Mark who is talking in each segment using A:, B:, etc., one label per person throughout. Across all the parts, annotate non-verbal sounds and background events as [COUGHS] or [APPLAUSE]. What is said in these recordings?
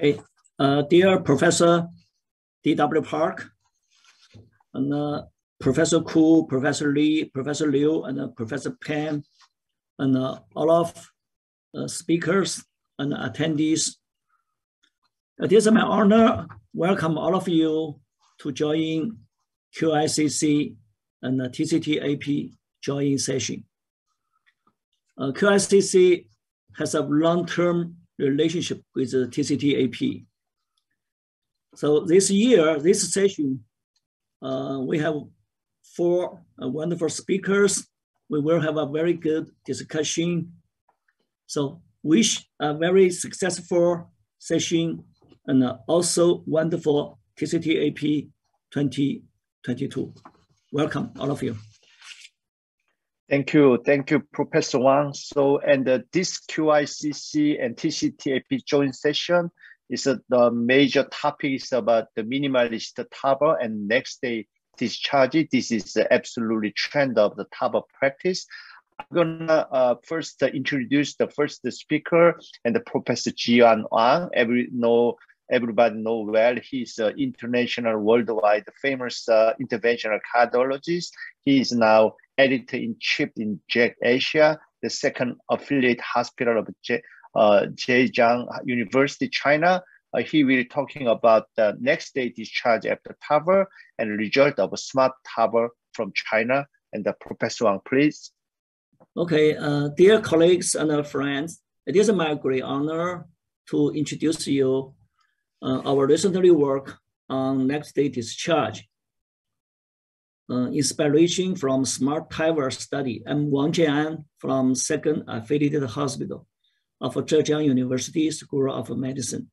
A: Uh, dear Professor D.W. Park, and uh, Professor Ku, Professor Lee, Professor Liu, and uh, Professor Pan, and uh, all of uh, speakers and attendees. It is my honor welcome all of you to join QICC and the TCT-AP joint session. Uh, QICC has a long-term relationship with the TCT-AP. So this year, this session, uh, we have four uh, wonderful speakers. We will have a very good discussion. So wish a very successful session and also wonderful TCT-AP 2022. Welcome, all of you.
B: Thank you. Thank you, Professor Wang. So, and uh, this QICC and TCT-AP joint session is uh, the major topic is about the minimalist TAVR and next day discharge. This is the absolutely trend of the TAVR practice. I'm gonna uh, first introduce the first speaker and the Professor Jian Wang. Every know everybody know well. He's an international, worldwide famous uh, interventional cardiologist. He is now editor-in-chief in JACC Asia, the second affiliate hospital of J, uh, Zhejiang University, China. Uh, he will be talking about the next day discharge after TAVR and result of a smart TAVR from China. And the Professor Wang, please.
A: Okay, uh, dear colleagues and friends, it is my great honor to introduce you uh, our recently work on next day discharge. Uh, inspiration from Smart TAVR study. I'm Wang Jian from Second Affiliated Hospital of Zhejiang University School of Medicine.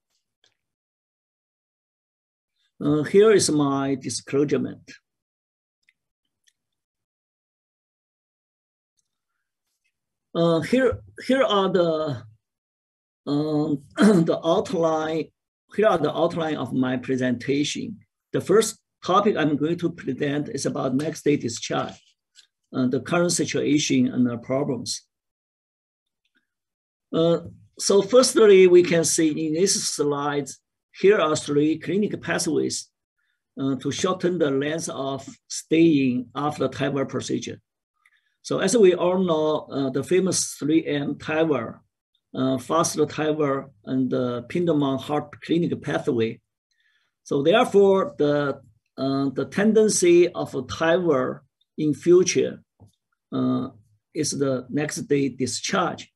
A: Uh, here is my disclosure. Uh, here, here are the um, [CLEARS THROAT] the outline here are the outline of my presentation. The first topic I'm going to present is about next day discharge, uh, the current situation and the problems. Uh, so firstly, we can see in this slide, here are three clinical pathways uh, to shorten the length of staying after TAVR procedure. So as we all know, uh, the famous 3M TAVR uh, faster TAVR and the Piedmont heart clinic pathway. So therefore, the uh, the tendency of a TAVR in future uh, is the next day discharge.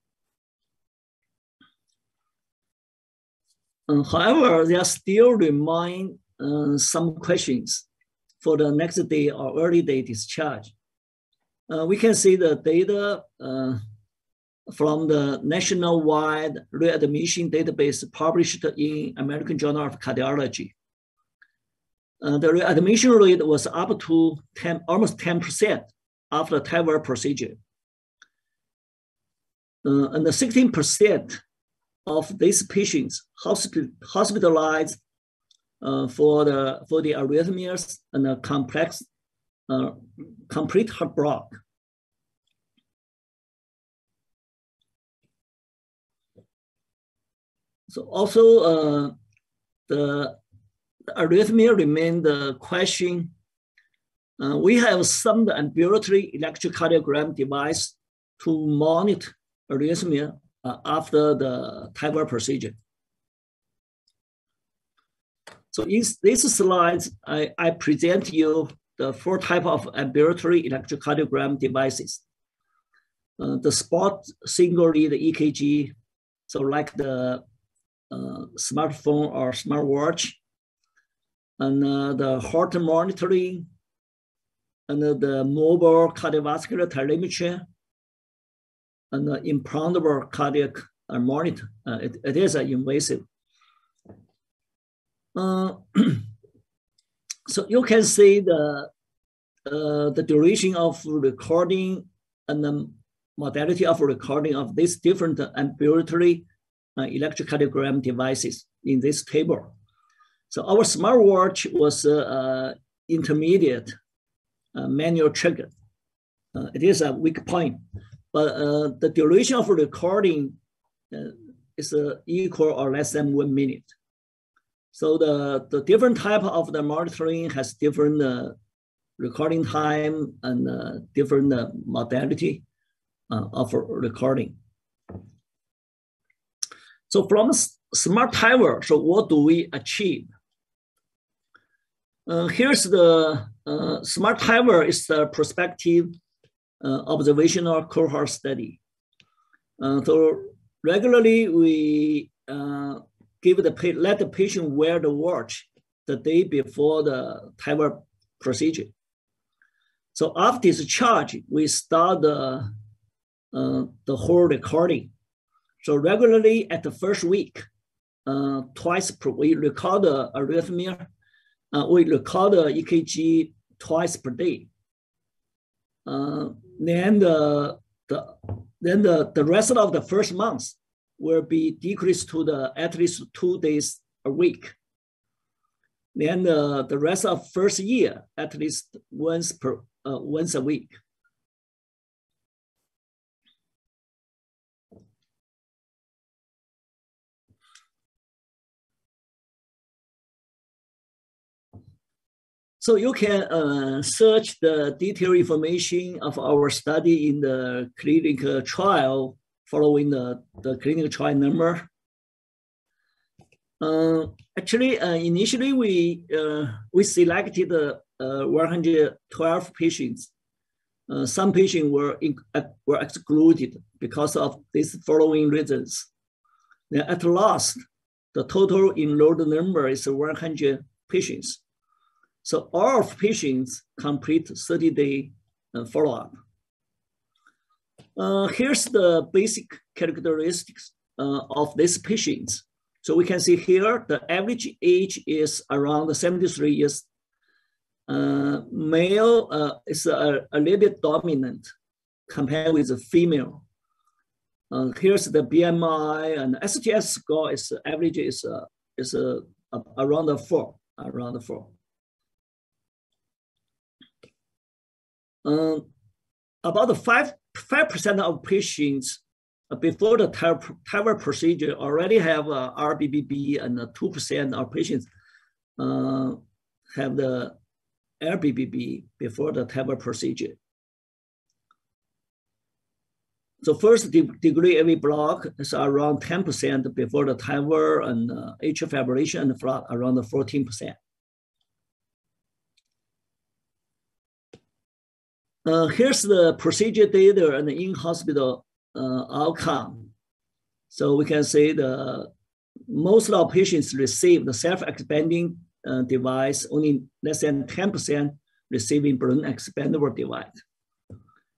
A: Uh, however, there still remain uh, some questions for the next day or early day discharge. Uh, we can see the data from the nationwide readmission database published in American Journal of Cardiology. Uh, the readmission rate was up to 10, almost 10% after TAVR procedure. Uh, and 16% of these patients hospitalized uh, for the for the arrhythmias and the complex uh, complete heart block So also uh, the arrhythmia remain the question. Uh, we have some ambulatory electrocardiogram device to monitor arrhythmia uh, after the TAVR procedure. So in this slide, I, I present you the four type of ambulatory electrocardiogram devices. Uh, the spot single lead EKG, so like the uh, smartphone or smartwatch, and uh, the heart monitoring, and the mobile cardiovascular telemetry, and the implantable cardiac uh, monitor. It, it is invasive. Uh, [CLEARS THROAT] so you can see the uh, the duration of recording and the modality of recording of these different ambulatory uh, electrocardiogram devices in this table. So our smartwatch was uh, uh, intermediate manual trigger. it is a weak point, but the duration of recording is equal or less than one minute. So the, the different type of the monitoring has different uh, recording time and uh, different uh, modality uh, of recording. So from smart TAVR, so what do we achieve? Uh, here's the uh, smart TAVR is the prospective uh, observational cohort study. Uh, so regularly we uh, give the let the patient wear the watch the day before the TAVR procedure. So after discharge, we start the uh, the whole recording. So regularly at the first week, twice per we record the arrhythmia. Uh, we record the EKG twice per day. Uh, then the, the then the, the rest of the first month will be decreased to the at least two days a week. Then the, the rest of first year at least once per uh, once a week. So you can uh, search the detailed information of our study in the clinical trial following the, the clinical trial number. Uh, actually, uh, initially we uh, we selected uh, 112 patients. Uh, some patients were in, were excluded because of these following reasons. At last, the total enrolled number is 100 patients. So all of patients complete 30-day uh, follow-up. Uh, here's the basic characteristics uh, of these patients. So we can see here, the average age is around 73 years. Uh, male uh, is a, a, little bit dominant compared with the female. Uh, here's the BMI and STS score is average is, is around the four, around the four. Um, about five five percent of patients uh, before the TAVR procedure already have uh, RBBB, and two percent of patients uh, have the LBBB before the TAVR procedure. So first de degree AV block is around 10% before the TAVR and uh, atrial fibrillation and around 14%. Uh, here's the procedure data and the in-hospital uh, outcome. So we can see the most of our patients receive the self-expanding uh, device, only less than 10% receiving balloon expandable device.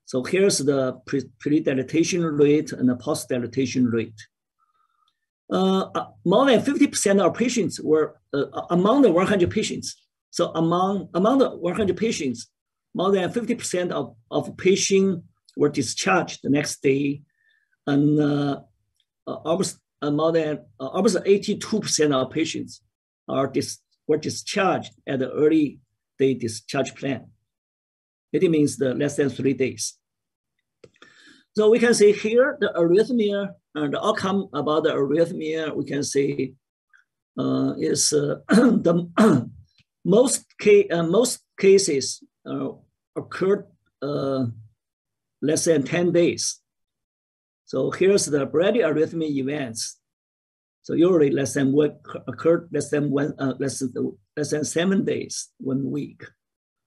A: So here's the pre-dilatation rate and the post-dilatation rate. Uh, uh more than 50% of patients were uh, among the 100 patients. So among, among the 100 patients, more than 50% of, of patients were discharged the next day, and uh, uh almost uh, more than uh, almost 82% of patients are dis, were discharged at the early day discharge plan. It means the less than three days. So we can see here the arrhythmia and the outcome about the arrhythmia, we can see uh, is uh, [CLEARS THROAT] the [CLEARS THROAT] most, ca- most cases occurred uh, less than 10 days. So here's the bradyarrhythmia events. So usually less than what occurred less than one, uh, less, than, less than seven days, one week.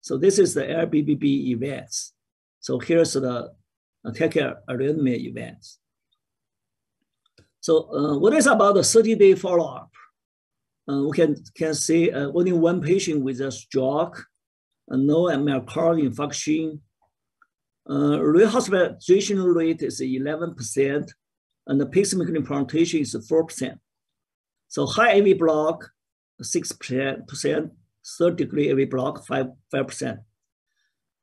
A: So this is the LBBB events. So here's the uh, arrhythmia events. So uh, what is about the 30-day follow-up? Uh, we can, can see uh, only one patient with a stroke no myocardial infarction. Uh, rehospitalization rate is 11%, and the pacemaker implantation is 4%. So high AV block, 6%, third degree AV block, 5%. 5%.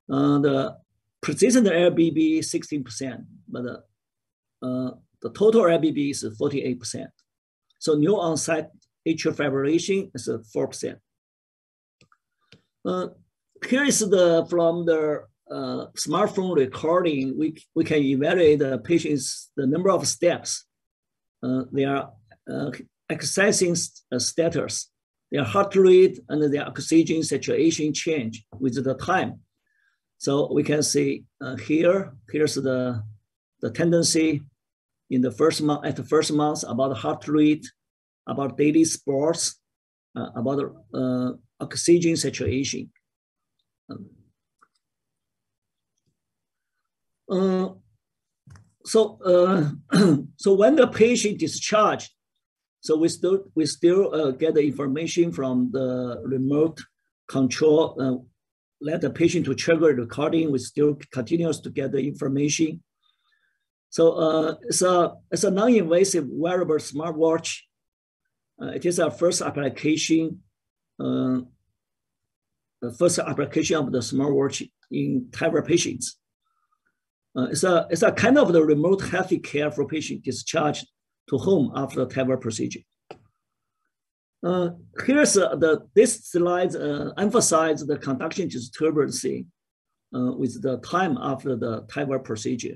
A: Uh, the precision LBB, 16%, but the, uh, the total LBB is 48%. So new onset atrial fibrillation is 4%. Uh, here is the from the uh, smartphone recording, we, we can evaluate the patient's the number of steps uh, they are uh, accessing uh, status. their heart rate and their oxygen saturation change with the time. So we can see uh, here, here's the, the tendency in the first month, at the first month about heart rate, about daily sports, uh, about oxygen saturation. So, uh, [CLEARS THROAT] so when the patient discharged, so we still we still uh, get the information from the remote control. Uh, let the patient to trigger recording. We still continues to get the information. So uh, it's a it's a non-invasive wearable smartwatch. Uh, it is our first application, uh, the first application of the smartwatch in TAVR patients. Uh, it's a it's a kind of the remote healthy care for patient discharged to home after TAVR procedure. Uh, here's uh, the this slide uh, emphasizes the conduction disturbancy uh, with the time after the TAVR procedure.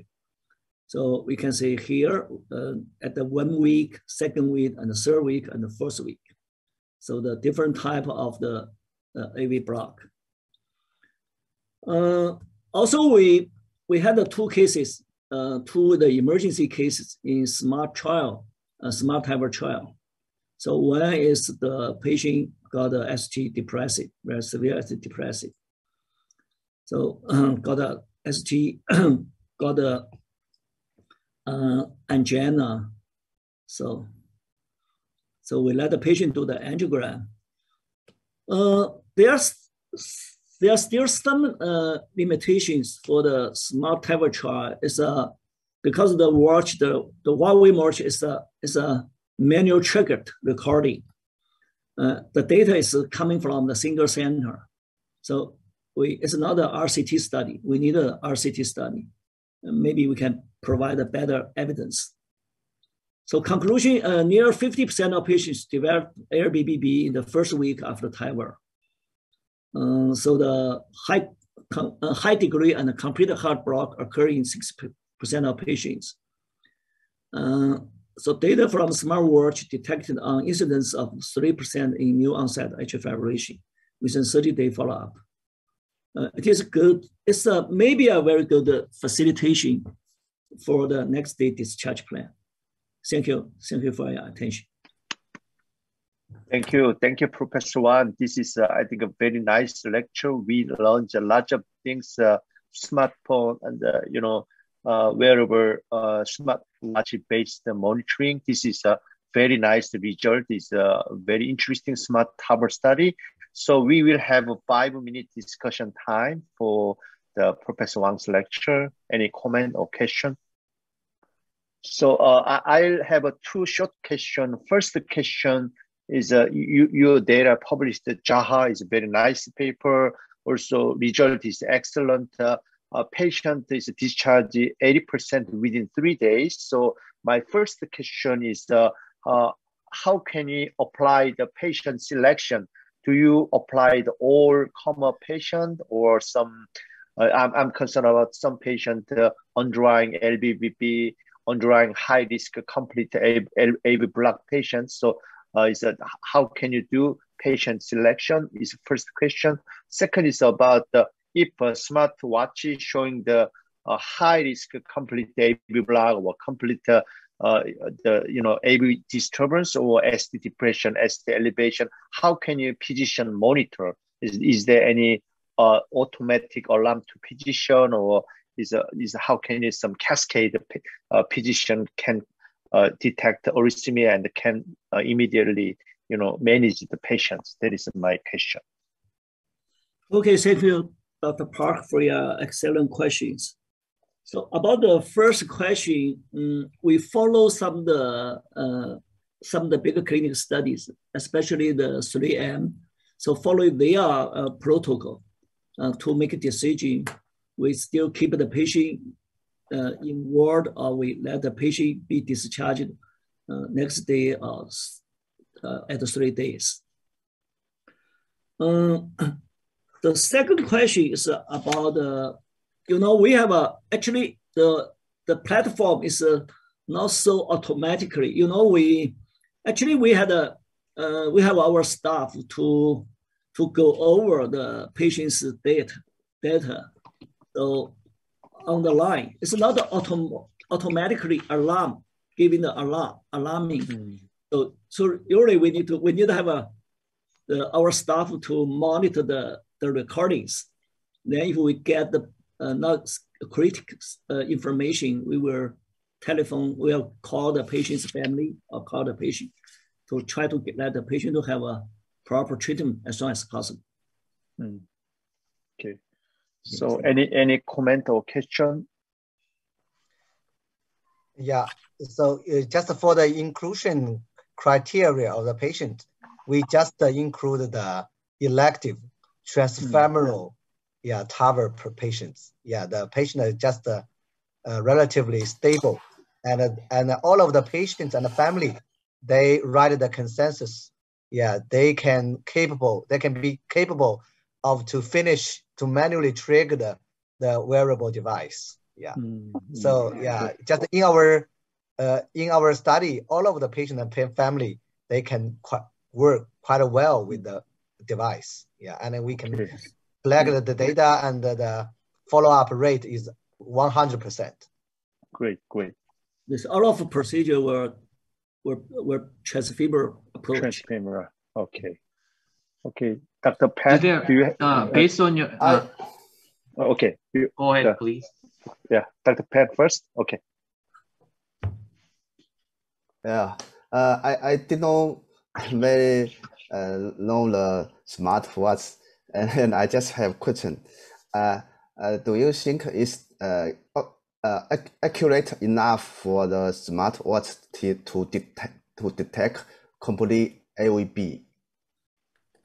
A: So we can see here uh, at the one week, second week, and the third week, and the first week. So the different type of the AV block. also, we we had two cases uh, to the emergency cases in SMART trial, uh, SMART TAVR trial. So one is the patient got a ST depressive, very severe ST depressive. So um, [CLEARS THROAT] got a ST, [CLEARS THROAT] got a uh, angina. So, so we let the patient do the angiogram. Uh, there's there are still some uh, limitations for the smart trial. It's a because the watch, the the Huawei watch is a is a manual triggered recording. Uh, the data is coming from the single center, so we it's not an RCT study. We need an RCT study. maybe we can provide a better evidence. So conclusion: uh, near 50% of patients develop ARBBB in the first week after TAVR. Uh, so the high, uh, high degree and complete heart block occur in 6% of patients. Uh, so data from smartwatch detected an incidence of 3% in new onset atrial fibrillation within 30 day follow-up. Uh, it is good, it's a, maybe a very good facilitation for the next day discharge plan. Thank you, thank you for your attention.
B: Thank you. Thank you, Professor Wang. This is, uh, I think, a very nice lecture. We learned a lot of things, uh, smartphone and, uh, you know, uh, wearable uh, smartwatch-based monitoring. This is a very nice result. It's a very interesting smart TAVR study. So we will have a five-minute discussion time for the Professor Wang's lecture. Any comment or question? So uh, I'll have a two short question. First question, is uh, you, your data published JAHA is a very nice paper. Also, result is excellent. Uh, a patient is discharged 80% within three days. So my first question is uh, uh, how can you apply the patient selection? Do you apply the all comer patient or some, uh, I'm, I'm concerned about some patient uh, underlying LVBB, underlying high risk complete AV block patients. So uh, is that how can you do patient selection is first question. Second is about if a smart watch is showing the uh, high risk complete AV block or complete uh, uh, the you know AV disturbance or ST depression, ST elevation, how can you position monitor? Is, is there any uh, automatic alarm to position or is, a, is how can some cascade uh, position can uh, detect arrhythmia and can uh, immediately, you know, manage the patients? That is my question.
A: Okay, thank you, Dr. Park, for your excellent questions. So about the first question, um, we follow some of the uh, some of the bigger clinical studies, especially the 3M. So follow their uh, protocol uh, to make a decision. We still keep the patient uh, in ward or we let the patient be discharged uh, next day or uh, at three days. Um, [CLEARS THROAT] the second question is about, uh, you know, we have a, actually the, the platform is uh, not so automatically, you know, we, actually we had a, uh, we have our staff to to go over the patient's data data. So on the line, it's not autom automatically alarm giving the alarm alarming. Mm. So so usually we need to we need to have a the, our staff to monitor the the recordings. Then if we get the uh, not critical uh, information, we will telephone, we'll call the patient's family or call the patient to try to get let the patient to have a proper treatment as soon as possible.
B: Mm. Okay. So any any comment or question?
C: Yeah. So uh, just for the inclusion criteria of the patient, we just uh, include the elective transfemoral, mm. yeah, TAVR per patients. Yeah, the patient is just uh, uh, relatively stable, and uh, and all of the patients and the family, they write the consensus. Yeah, they can capable, they can be capable of to finish to manually trigger the, the wearable device. Yeah. Mm-hmm. So yeah, just in our uh, in our study, all of the patient and family they can quite work quite well with the device. Yeah, and then we can collect the data and the, the follow up rate is one hundred percent.
B: Great, great.
A: This all of the procedure were were were transfemoral approach.
B: Transfemoral. Okay. Okay. Dr. Pat,
D: there, do you, uh, based on your, uh,
B: I, okay.
D: You, go ahead, uh, please.
B: Yeah, Dr. Pat first. Okay.
E: Yeah, uh, I I did not [COUGHS] very uh, know the smartwatch, [LAUGHS] and, and I just have question. Uh, uh, do you think it's uh, uh, accurate enough for the smartwatch to, to detect to detect complete AVB?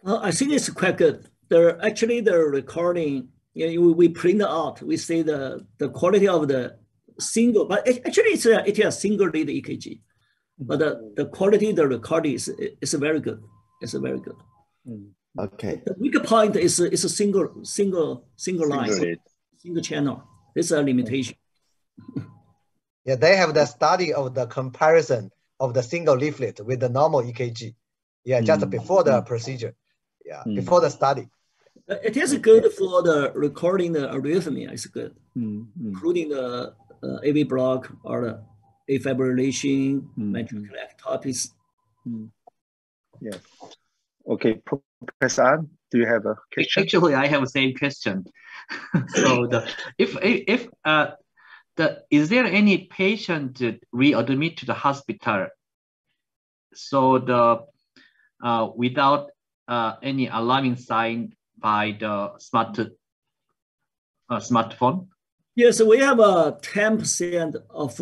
A: Well, I think it's quite good. The actually the recording, you know, we print out, we see the the quality of the single, but actually it's a, it is a single lead EKG, but the, the quality of the recording is is very good. It's very good.
E: Mm. Okay.
A: The weak point is is a single single single line, single, single channel. This is a limitation. [LAUGHS]
C: yeah, they have the study of the comparison of the single leaflet with the normal EKG. Yeah, just mm. before the procedure yeah, mm. before the study.
A: It is good for the recording the arrhythmia. It's good, mm. including the uh, AV block or the afibrillation, mm. ventricular ectopics.
B: Mm. Yeah. Okay, Professor An, do you have a question?
D: Actually, I have the same question. [LAUGHS] so the if if uh the is there any patient readmit to the hospital? So the uh, without uh, any alarming sign by the smart uh, smartphone?
A: Yes, we have a 10% of,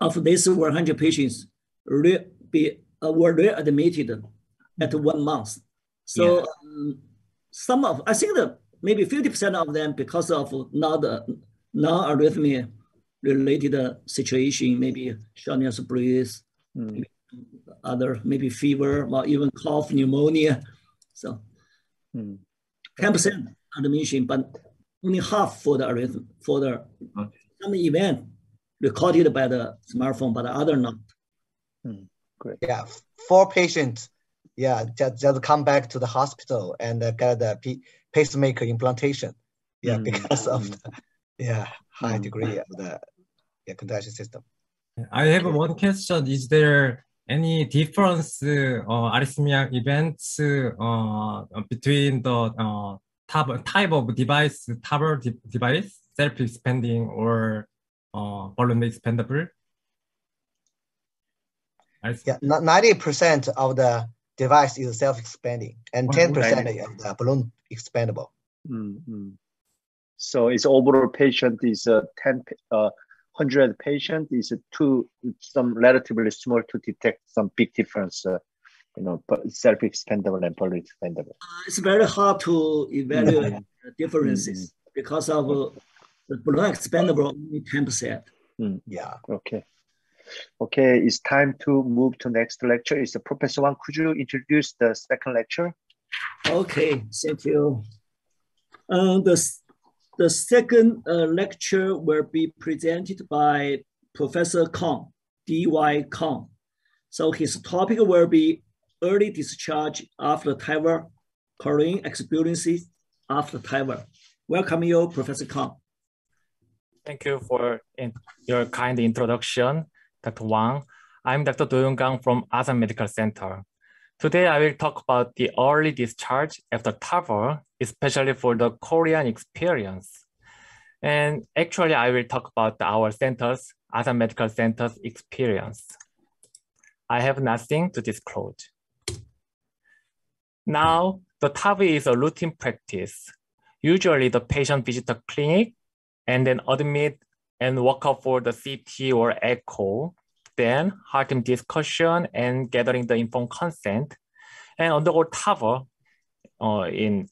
A: of these 100 patients re, be, uh, were readmitted at one month. So um, some of, I think that maybe 50% of them because of not uh, non-arrhythmia related situation, maybe shortness of breath, mm other maybe fever or even cough, pneumonia. So hmm. 10% admission, but only half for the arrhythm, for the okay. some event recorded by the smartphone, but the other not.
C: Hmm. Great. Yeah, four patients, yeah, just, just come back to the hospital and uh, get the P- pacemaker implantation. Yeah, mm. because of the yeah high mm. degree of the yeah, conduction system.
F: I have one question. Is there any difference uh, arrhythmia events uh, between the uh, type, type of device, TAVR de device, self-expanding or uh, balloon expandable?
C: Yeah, ninety percent of the device is self-expanding, and ten percent of the balloon expandable.
B: Mm -hmm. So its overall patient is uh, ten uh, 100 patient is too some relatively small to detect some big difference uh, you know self-expandable and poly expandable
A: uh, it's very hard to evaluate mm -hmm. the differences mm -hmm. because of uh, the balloon expandable only 10 percent.
B: Mm. yeah. Okay. Okay it's time to move to next lecture. Is the professor Wang could you introduce the second lecture?
A: Okay thank you. Uh, the the second uh, lecture will be presented by Professor Kong, D.Y. Kong. So his topic will be early discharge after TAVR, Korean experiences after TAVR. Welcome you, Professor Kong.
G: Thank you for your kind introduction, Dr. Wang. I'm Dr. Do Young Kang from Asan Medical Center. Today, I will talk about the early discharge after TAVR, especially for the Korean experience. And actually, I will talk about our centers, Asan Medical Center's experience. I have nothing to disclose. Now, the TAVR is a routine practice. Usually the patient visits the clinic and then admit and walk up for the CT or echo, then heart discussion and gathering the informed consent, and undergo TAVR uh, in,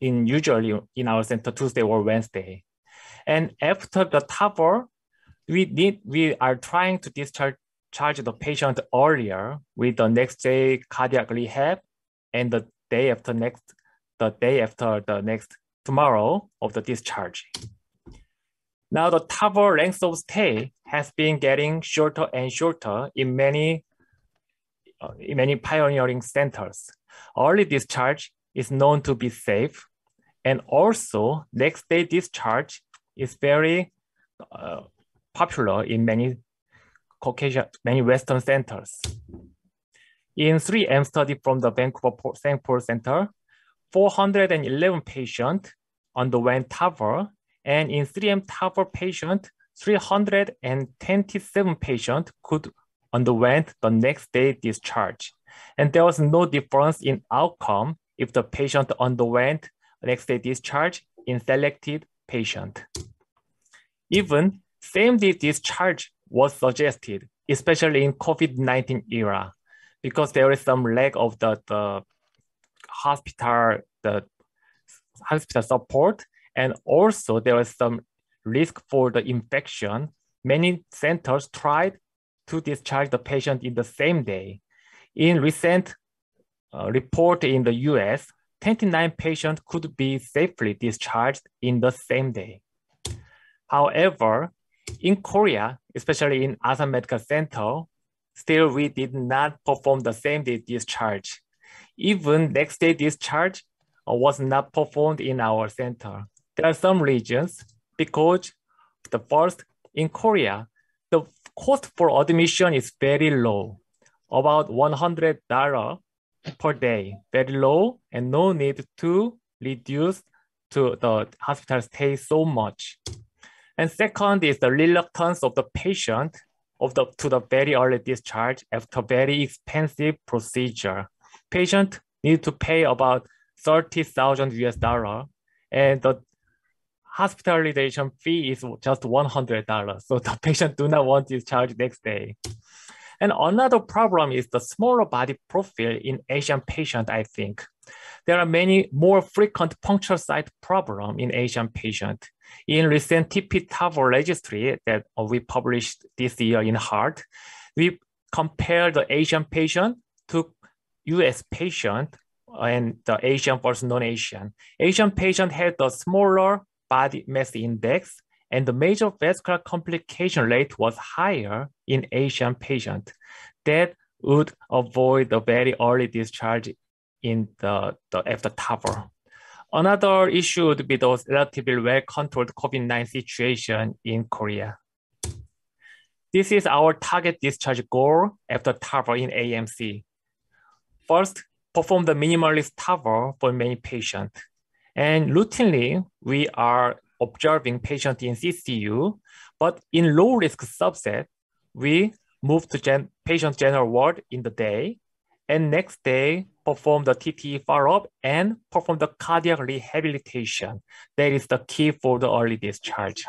G: in usually in our center Tuesday or Wednesday. And after the TAVR, we need we are trying to discharge charge the patient earlier with the next day cardiac rehab and the day after next the day after the next tomorrow of the discharge. Now the TAVR length of stay has been getting shorter and shorter in many, uh, in many pioneering centers. Early discharge is known to be safe, and also next day discharge is very uh, popular in many Caucasian, many Western centers. In 3M study from the Vancouver St. Paul Center, 411 patients underwent TAVR and in 3M TAVR patient, 327 patients could underwent the next day discharge. And there was no difference in outcome if the patient underwent next day discharge in selected patient. Even same day discharge was suggested, especially in COVID-19 era, because there is some lack of the, the hospital, the hospital support and also there was some risk for the infection. Many centers tried to discharge the patient in the same day. In recent report in the US, 29 patients could be safely discharged in the same day. However, in Korea, especially in Asan Medical Center, still we did not perform the same day discharge. Even next day discharge uh, was not performed in our center. There are some regions because the first in Korea, the cost for admission is very low, about $100 per day, very low and no need to reduce to the hospital stay so much. And second is the reluctance of the patient of the, to the very early discharge after very expensive procedure. Patient need to pay about 30,000 US dollar and the hospitalization fee is just $100. So the [LAUGHS] patient do not want discharge next day. And another problem is the smaller body profile in Asian patient, I think. There are many more frequent puncture site problem in Asian patient. In recent TP TAVR registry that we published this year in Heart, we compare the Asian patient to US patient and the Asian versus non-Asian. Asian patient had the smaller body mass index, and the major vascular complication rate was higher in Asian patients. That would avoid the very early discharge in the, the after TAVR. Another issue would be those relatively well-controlled COVID-19 situation in Korea. This is our target discharge goal after TAVR in AMC. First, perform the minimalist TAVR for many patients. And routinely, we are observing patients in CCU, but in low risk subset, we move to gen patient general ward in the day, and next day perform the TTE follow-up and perform the cardiac rehabilitation. That is the key for the early discharge.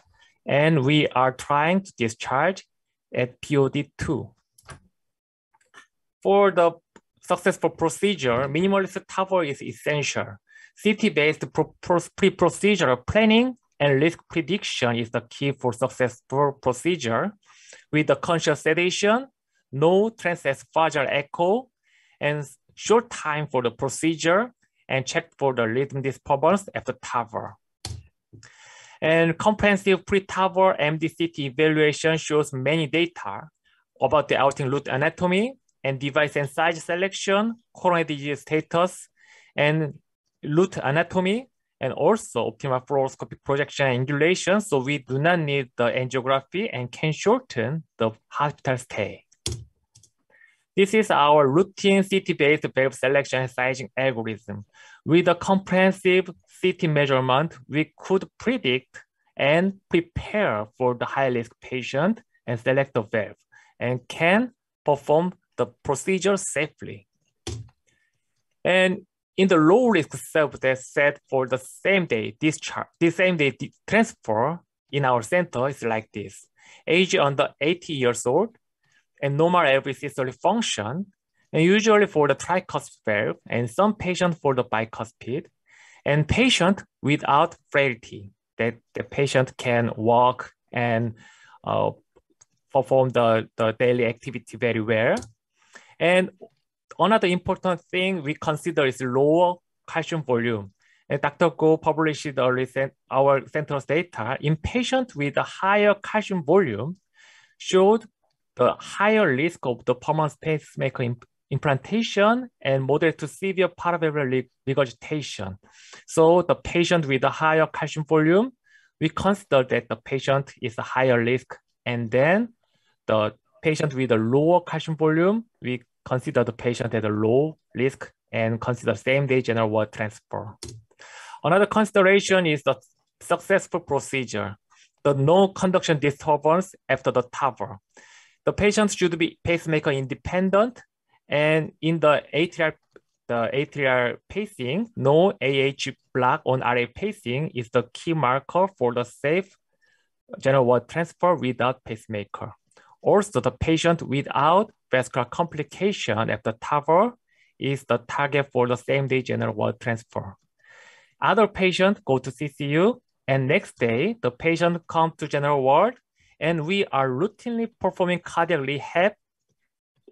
G: And we are trying to discharge at POD2. For the successful procedure, minimalist TAVR is essential. CT-based pre-procedural planning and risk prediction is the key for successful procedure with the conscious sedation, no transesophageal echo, and short time for the procedure and check for the rhythm disturbance after TAVR. And comprehensive pre-TAVR MDCT evaluation shows many data about the aortic root anatomy and device and size selection, coronary disease status, and root anatomy, and also optimal fluoroscopic projection and angulation. So we do not need the angiography and can shorten the hospital stay. This is our routine CT-based valve selection and sizing algorithm. With a comprehensive CT measurement, we could predict and prepare for the high-risk patient and select the valve and can perform the procedure safely. And in the low risk subset set for the same day discharge, the same day transfer in our center is like this. Age under 80 years old and normal LV systolic function, and usually for the tricuspid valve and some patient for the bicuspid, and patient without frailty, that the patient can walk and uh, perform the, the daily activity very well. And another important thing we consider is lower calcium volume. And Dr. Go published the our center's data in patients with a higher calcium volume showed the higher risk of the permanent pacemaker imp implantation and moderate to severe paravalvular regurgitation. So the patient with a higher calcium volume, we consider that the patient is a higher risk. And then the patient with a lower calcium volume, we consider the patient at a low risk and consider same-day general ward transfer. Another consideration is the successful procedure, the no conduction disturbance after the TAVR. The patient should be pacemaker independent and in the atrial, the atrial pacing, no AH block on RA pacing is the key marker for the safe general ward transfer without pacemaker. Also, the patient without vascular complication after TAVR is the target for the same-day general ward transfer. Other patients go to CCU, and next day, the patient comes to general ward, and we are routinely performing cardiac rehab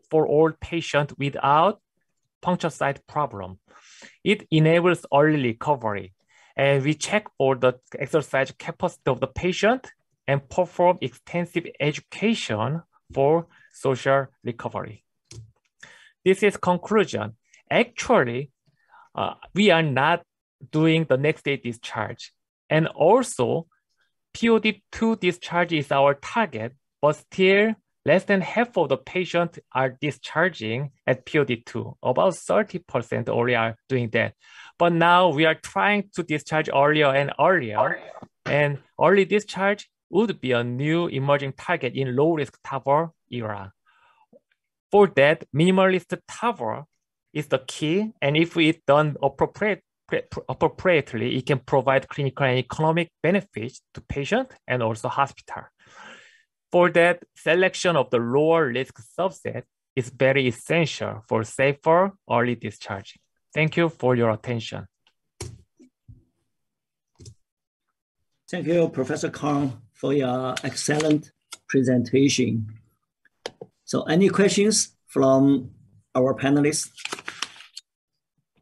G: for all patients without puncture site problem. It enables early recovery, and we check for the exercise capacity of the patient and perform extensive education for social recovery. This is conclusion. Actually, uh, we are not doing the next day discharge. And also, POD2 discharge is our target, but still less than half of the patients are discharging at POD2. About 30% only are doing that. But now we are trying to discharge earlier and earlier. And early discharge would be a new emerging target in low-risk TAVR era. For that, minimalist TAVR is the key, and if it's done appropriate, appropriately, it can provide clinical and economic benefits to patient and also hospital. For that, selection of the lower risk subset is very essential for safer early discharge. Thank you for your attention.
A: Thank you, Professor Kang for your excellent presentation. So any questions from our panelists?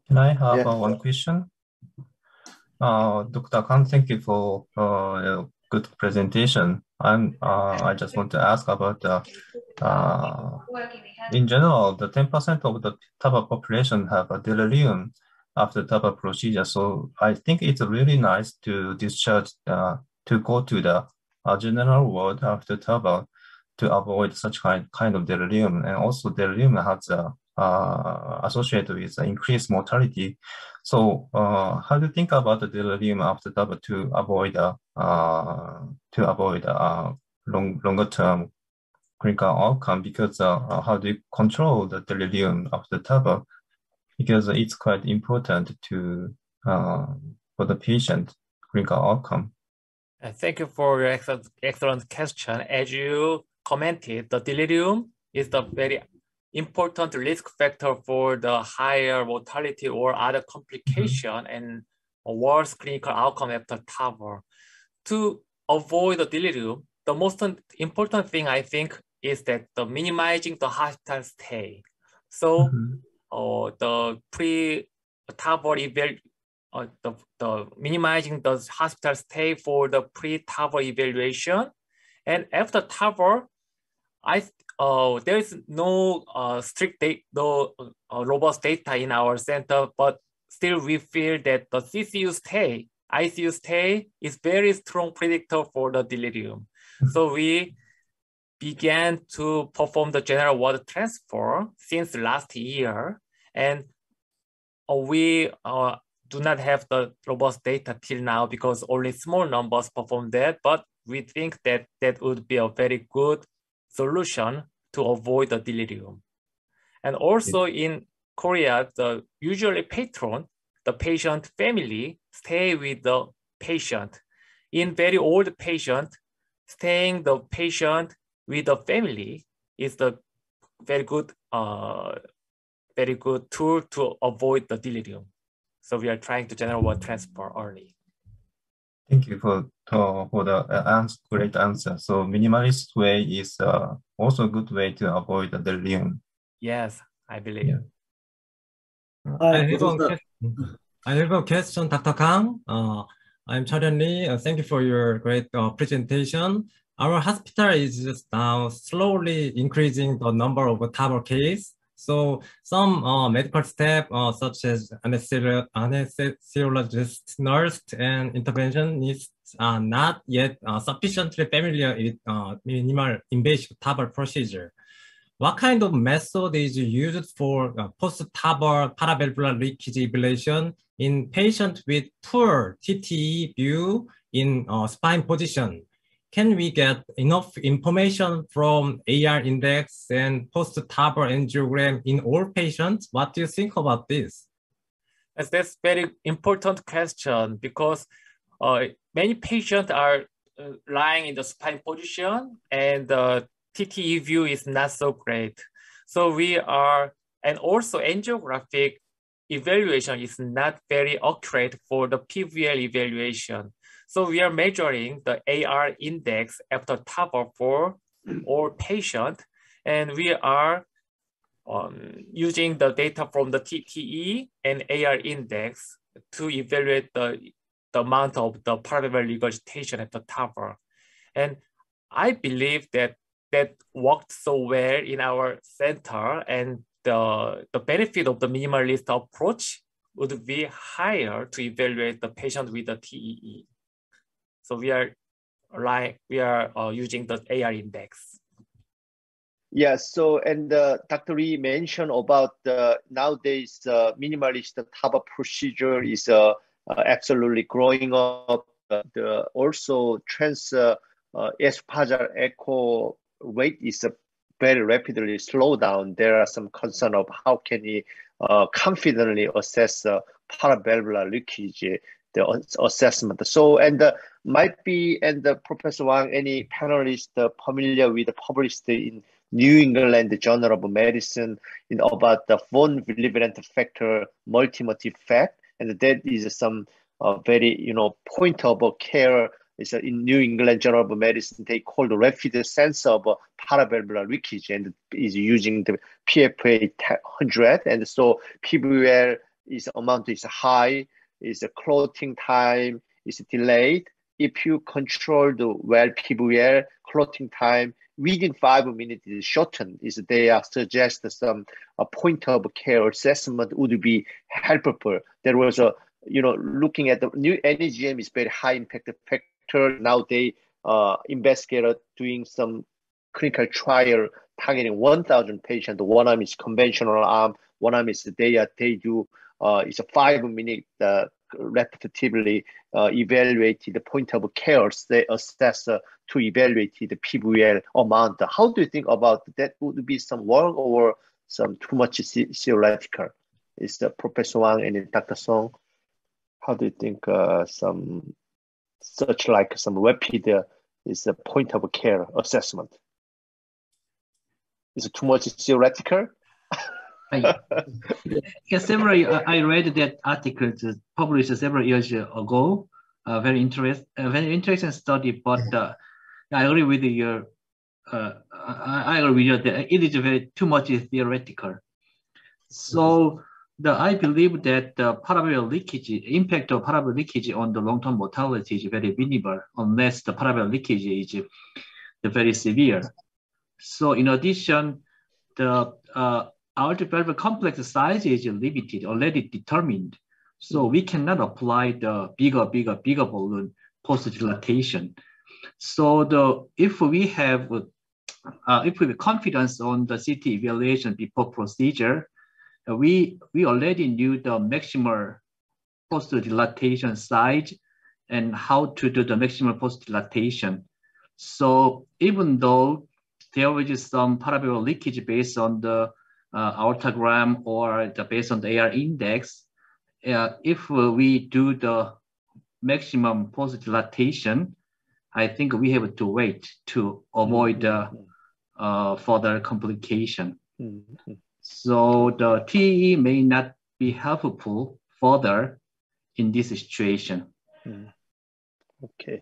H: Can I have
E: Yeah.
H: uh, one question? Uh, Dr. Khan, thank you for uh, a good presentation. I'm, uh, I just want to ask about the, uh, in general, the 10% of the TAVR population have a delirium after TAVR procedure. So I think it's really nice to discharge, uh, to go to the uh, general word after TAVR to avoid such kind, kind of delirium. And also delirium has a, uh, associated with increased mortality. So uh, how do you think about the delirium after TAVR to avoid uh, uh, to avoid uh, long, longer term clinical outcome? Because uh, uh, how do you control the delirium after TAVR? Because it's quite important to uh, for the patient clinical outcome.
G: Uh, Thank you for your excellent, excellent question. As you commented, the delirium is the very important risk factor for the higher mortality or other complication and a worse clinical outcome after TAVR. To avoid the delirium, the most important thing I think is that the minimizing the hospital stay. So
H: Mhm.
G: uh, the pre TAVR uh, the, the minimizing the hospital stay for the pre-TAVR evaluation. And after TAVR, I uh, there is no uh, strict data, no uh, robust data in our center, but still we feel that the CCU stay, ICU stay is very strong predictor for the delirium. So we began to perform the general ward transfer since last year, and uh, we uh, do not have the robust data till now because only small numbers perform that, but we think that that would be a very good solution to avoid the delirium. And also in Korea, the usually patron, the patient family stay with the patient. In very old patient, staying the patient with the family is the very good, uh, very good tool to avoid the delirium. So we are trying to generate ward transport early.
H: Thank you for uh, for the answer, great answer. So minimalist way is uh, also a good way to avoid the delirium.
G: Yes, I believe.
H: Yeah.
F: I have, a question. I have a question, Dr. Kang. Uh, I'm Charan Lee. Uh, thank you for your great uh, presentation. Our hospital is just now slowly increasing the number of TAVR cases. So some uh, medical staff, uh, such as anesthesiologist, nurse, and interventionists are not yet uh, sufficiently familiar with uh, minimal invasive TAVR procedure. What kind of method is used for uh, post-TAVR paravalvular leakage ablation in patients with poor TTE view in uh, supine position? Can we get enough information from AR index and post-TAVR angiogram in all patients? What do you think about this?
G: Yes, that's very important question because uh, many patients are uh, lying in the supine position and the TTE view is not so great. So we are, and also angiographic evaluation is not very accurate for the PVL evaluation. So we are measuring the AR index after TAVR for all patient, and we are um, using the data from the TTE and AR index to evaluate the, the amount of the paravalvular regurgitation at the TAVR. And I believe that that worked so well in our center and the, the benefit of the minimalist approach would be higher to evaluate the patient with the TEE. So we are like we are uh, using the AR index.
B: Yes. So and uh, Dr. Lee mentioned about the nowadays uh, minimalist TAVR procedure is uh, uh, absolutely growing up. the also trans uh, uh, esophageal echo rate is very rapidly slow down. There are some concern of how can we confidently assess paravalvular leakage the assessment. So, and uh, might be, and uh, Professor Wang, any panelists uh, familiar with the published in New England Journal of Medicine in about the von Willebrand factor multi-motif effect, and that is some uh, very, you know, point of care is in New England Journal of Medicine, they call the rapid sense of paravalvular leakage and is using the PFA 100. And so PVL is amount is high is the clotting time is delayed. If you control the well PVL clotting time within five minutes is shortened, is they are suggest some a point of care assessment would be helpful. There was a you know looking at the new NEJM is very high impact factor. Now they uh, investigator doing some clinical trial targeting 1,000 patients. One arm is conventional arm, one arm is they they do it's a five minute uh, repetitively uh, evaluate point of care they assess uh, to evaluate the PVL amount. How do you think about that? Would be some work or some too much theoretical? Is the Professor Wang and Dr. Song? How do you think uh, some such like some rapid uh, is a point of care assessment? Is it too much theoretical? [LAUGHS]
D: I, [LAUGHS] yeah, several, uh, I read that article published several years ago. Uh, very interest, uh, very interesting study. But uh, I agree with your, uh, I, I, agree with you that it is very too much theoretical. So the I believe that the paravalvular leakage, impact of paravalvular leakage on the long-term mortality is very minimal unless the paravalvular leakage is very severe. So in addition, the uh, algebraic complex size is limited, already determined. So we cannot apply the bigger, bigger, bigger balloon post-dilatation. So the if we have uh, if we have confidence on the CT evaluation before procedure, uh, we we already knew the maximal post-dilatation size and how to do the maximal post-dilatation. So even though there is some paravalvular leakage based on the uh, aortogram or the, based on the AR index, uh, if we do the maximum post-dilatation, I think we have to wait to avoid the uh, further complication. Mm-hmm. So the TE may not be helpful further in this situation.
B: Mm. Okay.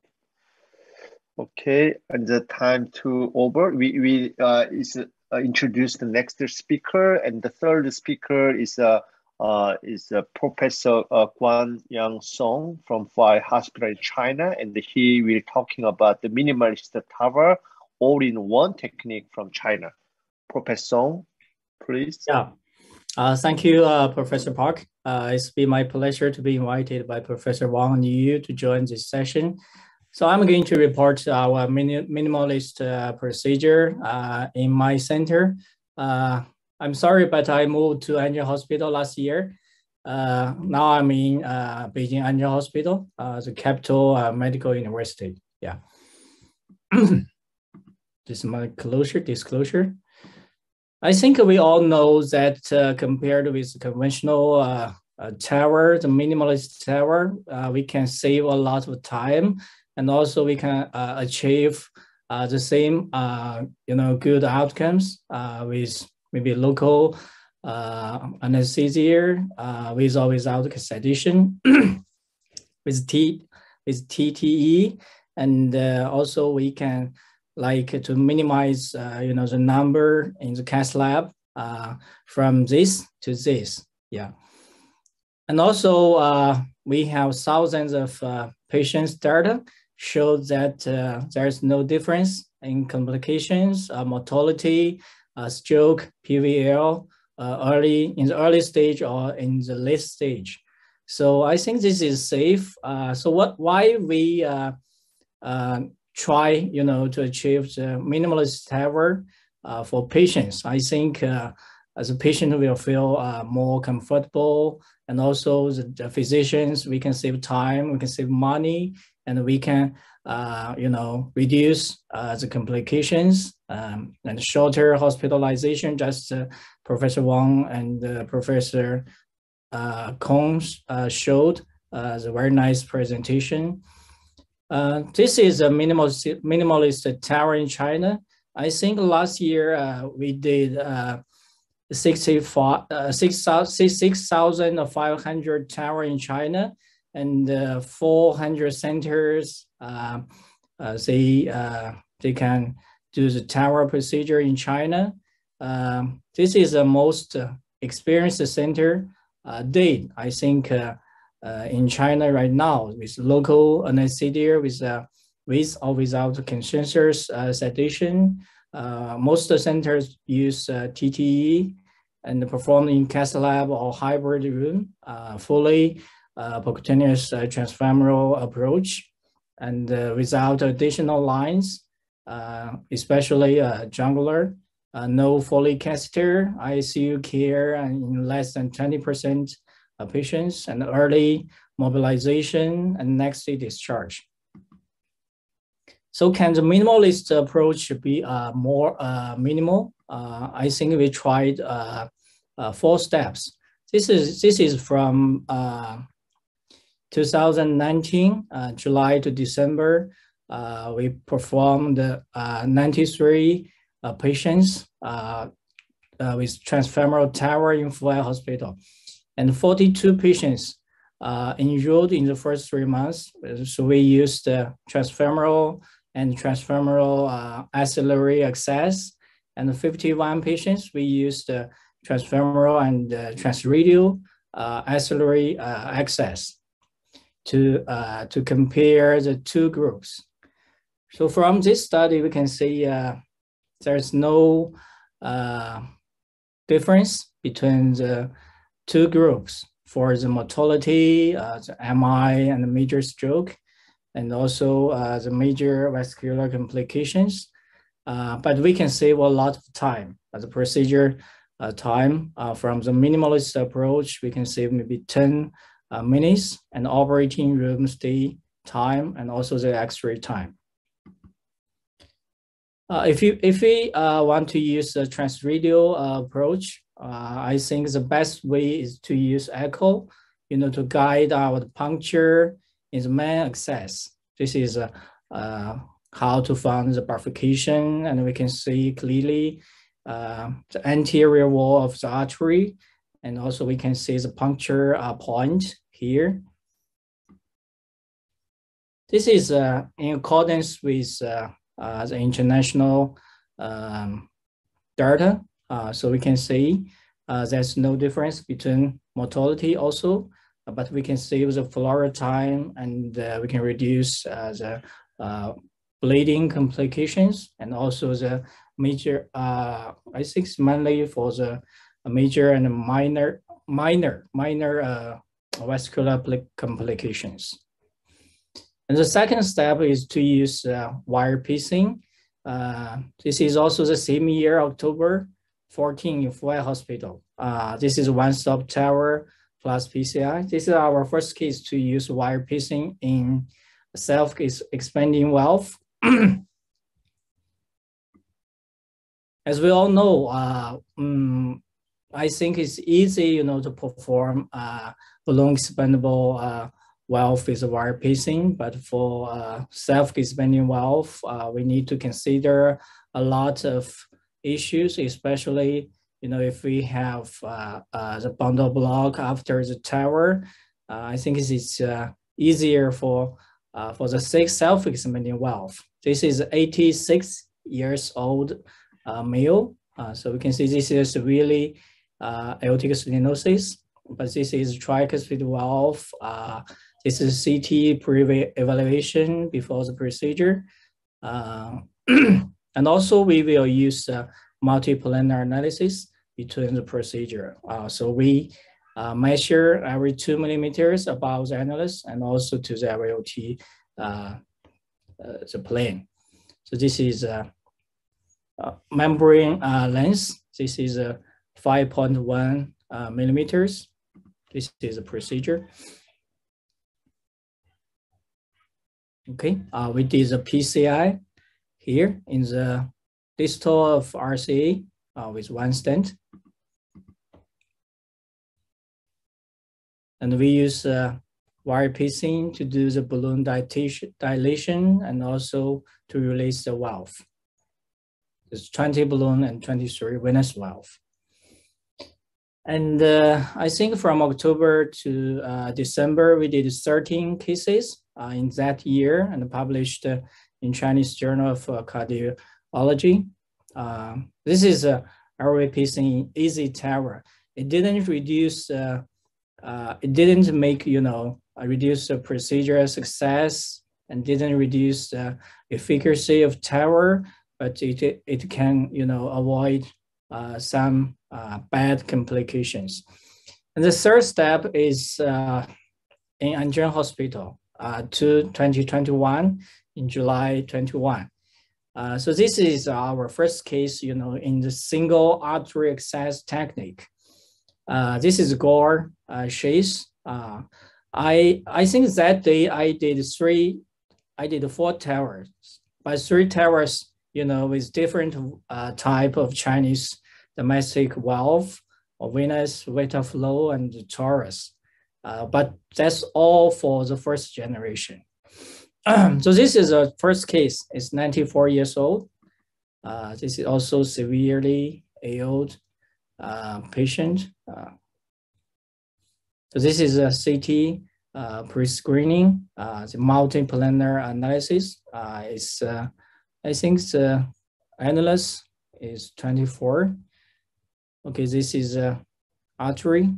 B: Okay, and the time to over. We we uh, is uh, introduce the next speaker, and the third speaker is uh, uh, is uh, Professor uh, Guangyuan Song from Fuwai Hospital in China, and he will talking about the minimalist TAVR all-in-one technique from China. Professor Song, please.
I: Yeah. Uh, thank you, uh, Professor Park. Uh, it's been my pleasure to be invited by Professor Wang Yu to join this session. So I'm going to report our minimalist uh, procedure uh, in my center. Uh, I'm sorry, but I moved to Anzhen Hospital last year. Uh, now I'm in uh, Beijing Anzhen Hospital, uh, the capital medical university. Yeah. [CLEARS THROAT] this is my closure, disclosure. I think we all know that compared with conventional TAVR, the minimalist TAVR, we can save a lot of time and also we can uh, achieve uh, the same, uh, you know, good outcomes with maybe local anesthesia with or without sedation, [CLEARS THROAT] with T with TTE, and also we can like to minimize, you know, the number in the cath lab from this to this, yeah. And also, uh, we have thousands of uh, patients data showed that uh, there's no difference in complications, uh, mortality, uh, stroke, PVL, uh, early in the early stage or in the late stage. So I think this is safe. Uh, so what? Why we uh, try, you know, to achieve the minimalist TAVR for patients? I think as a patient will feel more comfortable, and also the, the physicians we can save time, we can save money, and we can, uh, you know, reduce uh, the complications um, and shorter hospitalization. Just uh, Professor Wang and uh, Professor uh, Combs uh, showed uh, the very nice presentation. this is a minimal, minimalist TAVR in China. I think last year we did 6,500 TAVR in China and uh, 400 centers. Uh, uh, they uh, they can do the TAVR procedure in China. Um, this is the most experienced center uh, date, I think, uh, uh, in China right now with local anesthesia, with uh, with or without conscious uh, sedation. Uh, most centers use TTE and perform in cath lab or hybrid room fully uh, percutaneous uh, transfemoral approach and uh, without additional lines, especially jugular, no Foley catheter, ICU care in less than 20% of patients, and early mobilization and next day discharge. So can the minimalist approach be uh, more uh, minimal? Uh, I think we tried four steps. This is this is from 2019, uh, July to December, uh, we performed uh, 93 uh, patients uh, uh, with transfemoral TAVR in Fuwai Hospital, and 42 patients enrolled in the first three months. So we used transfemoral and transfemoral axillary access, and 51 patients we used transfemoral and transradial axillary access to, uh, to compare the two groups. So from this study, we can see uh, there's no uh, difference between the two groups for the mortality, uh, the MI and the major stroke, and also uh, the major vascular complications. Uh, but we can save a lot of time. As a procedure time from the minimalist approach, we can save maybe 10 uh, minutes and operating room stay time and also the x-ray time. Uh, if you if we uh, want to use a transradial uh, approach, I think the best way is to use echo, you know, to guide our puncture in the main axis. This is how to find the bifurcation, and we can see clearly uh, the anterior wall of the artery, and also we can see the puncture uh, point here. This is uh, in accordance with uh, uh, the international um, data. Uh, so we can see there's no difference between mortality also, but we can save the fluoro time and we can reduce the bleeding complications and also the major, uh, I think mainly for the major and minor, minor, minor uh, vascular complications. And the second step is to use uh, wire pacing. Uh, this is also the same year, October 14 in Fuwai Hospital. Uh, this is one-stop TAVR plus PCI. This is our first case to use wire pacing in self-expanding valve [CLEARS THROAT] As we all know, uh, um, I think it's easy, you know, to perform uh, balloon expandable uh, valve with wire pacing, but for uh, self-expanding wealth, uh, we need to consider a lot of issues, especially, you know, if we have uh, uh, the bundle block after the TAVR, uh, I think it's easier for for the six self-expanding wealth. This is 86 years old male. So we can see this is really uh, aortic stenosis, but this is tricuspid valve. Uh, this is CT pre-evaluation before the procedure. Uh, [CLEARS THROAT] and also we will use uh, multiplanar analysis between the procedure. So we uh, measure every two millimeters above the annulus and also to the LVOT, uh, uh, the plane. So this is a, membrane length. This is a 5.1 uh, millimeters. This is a procedure. Okay, uh, we did the PCI here in the distal of RCA uh, with one stent. And we use uh, wire pacing to do the balloon dilation and also to release the valve. There's 20 balloon and 23 venous valve. And uh, I think from October to uh, December, we did 13 cases uh, in that year and published uh, in Chinese Journal of uh, Cardiology. Uh, this is a airway piecing easy TAVR. It didn't reduce, it didn't make, you know, reduce the procedure success and didn't reduce the efficacy of TAVR, but it, it can, you know, avoid some uh, bad complications. And the third step is uh, in Anzhen Hospital uh, to 2021 in July 21. Uh, so this is our first case, you know, in the single artery access technique. Uh, this is Gore uh. Uh, I I think that day I did three, I did four TAVRs, but three TAVRs, you know, with different uh, type of Chinese domestic valve or venous flow and Taurus. Uh, but that's all for the first generation. [CLEARS THROAT] so this is a first case. It's 94 years old. Uh, this is also severely ill uh, patient. Uh, so this is a CT uh, pre-screening. Uh, the multiplanar analysis is, I think the annulus is 24. Okay, this is a artery.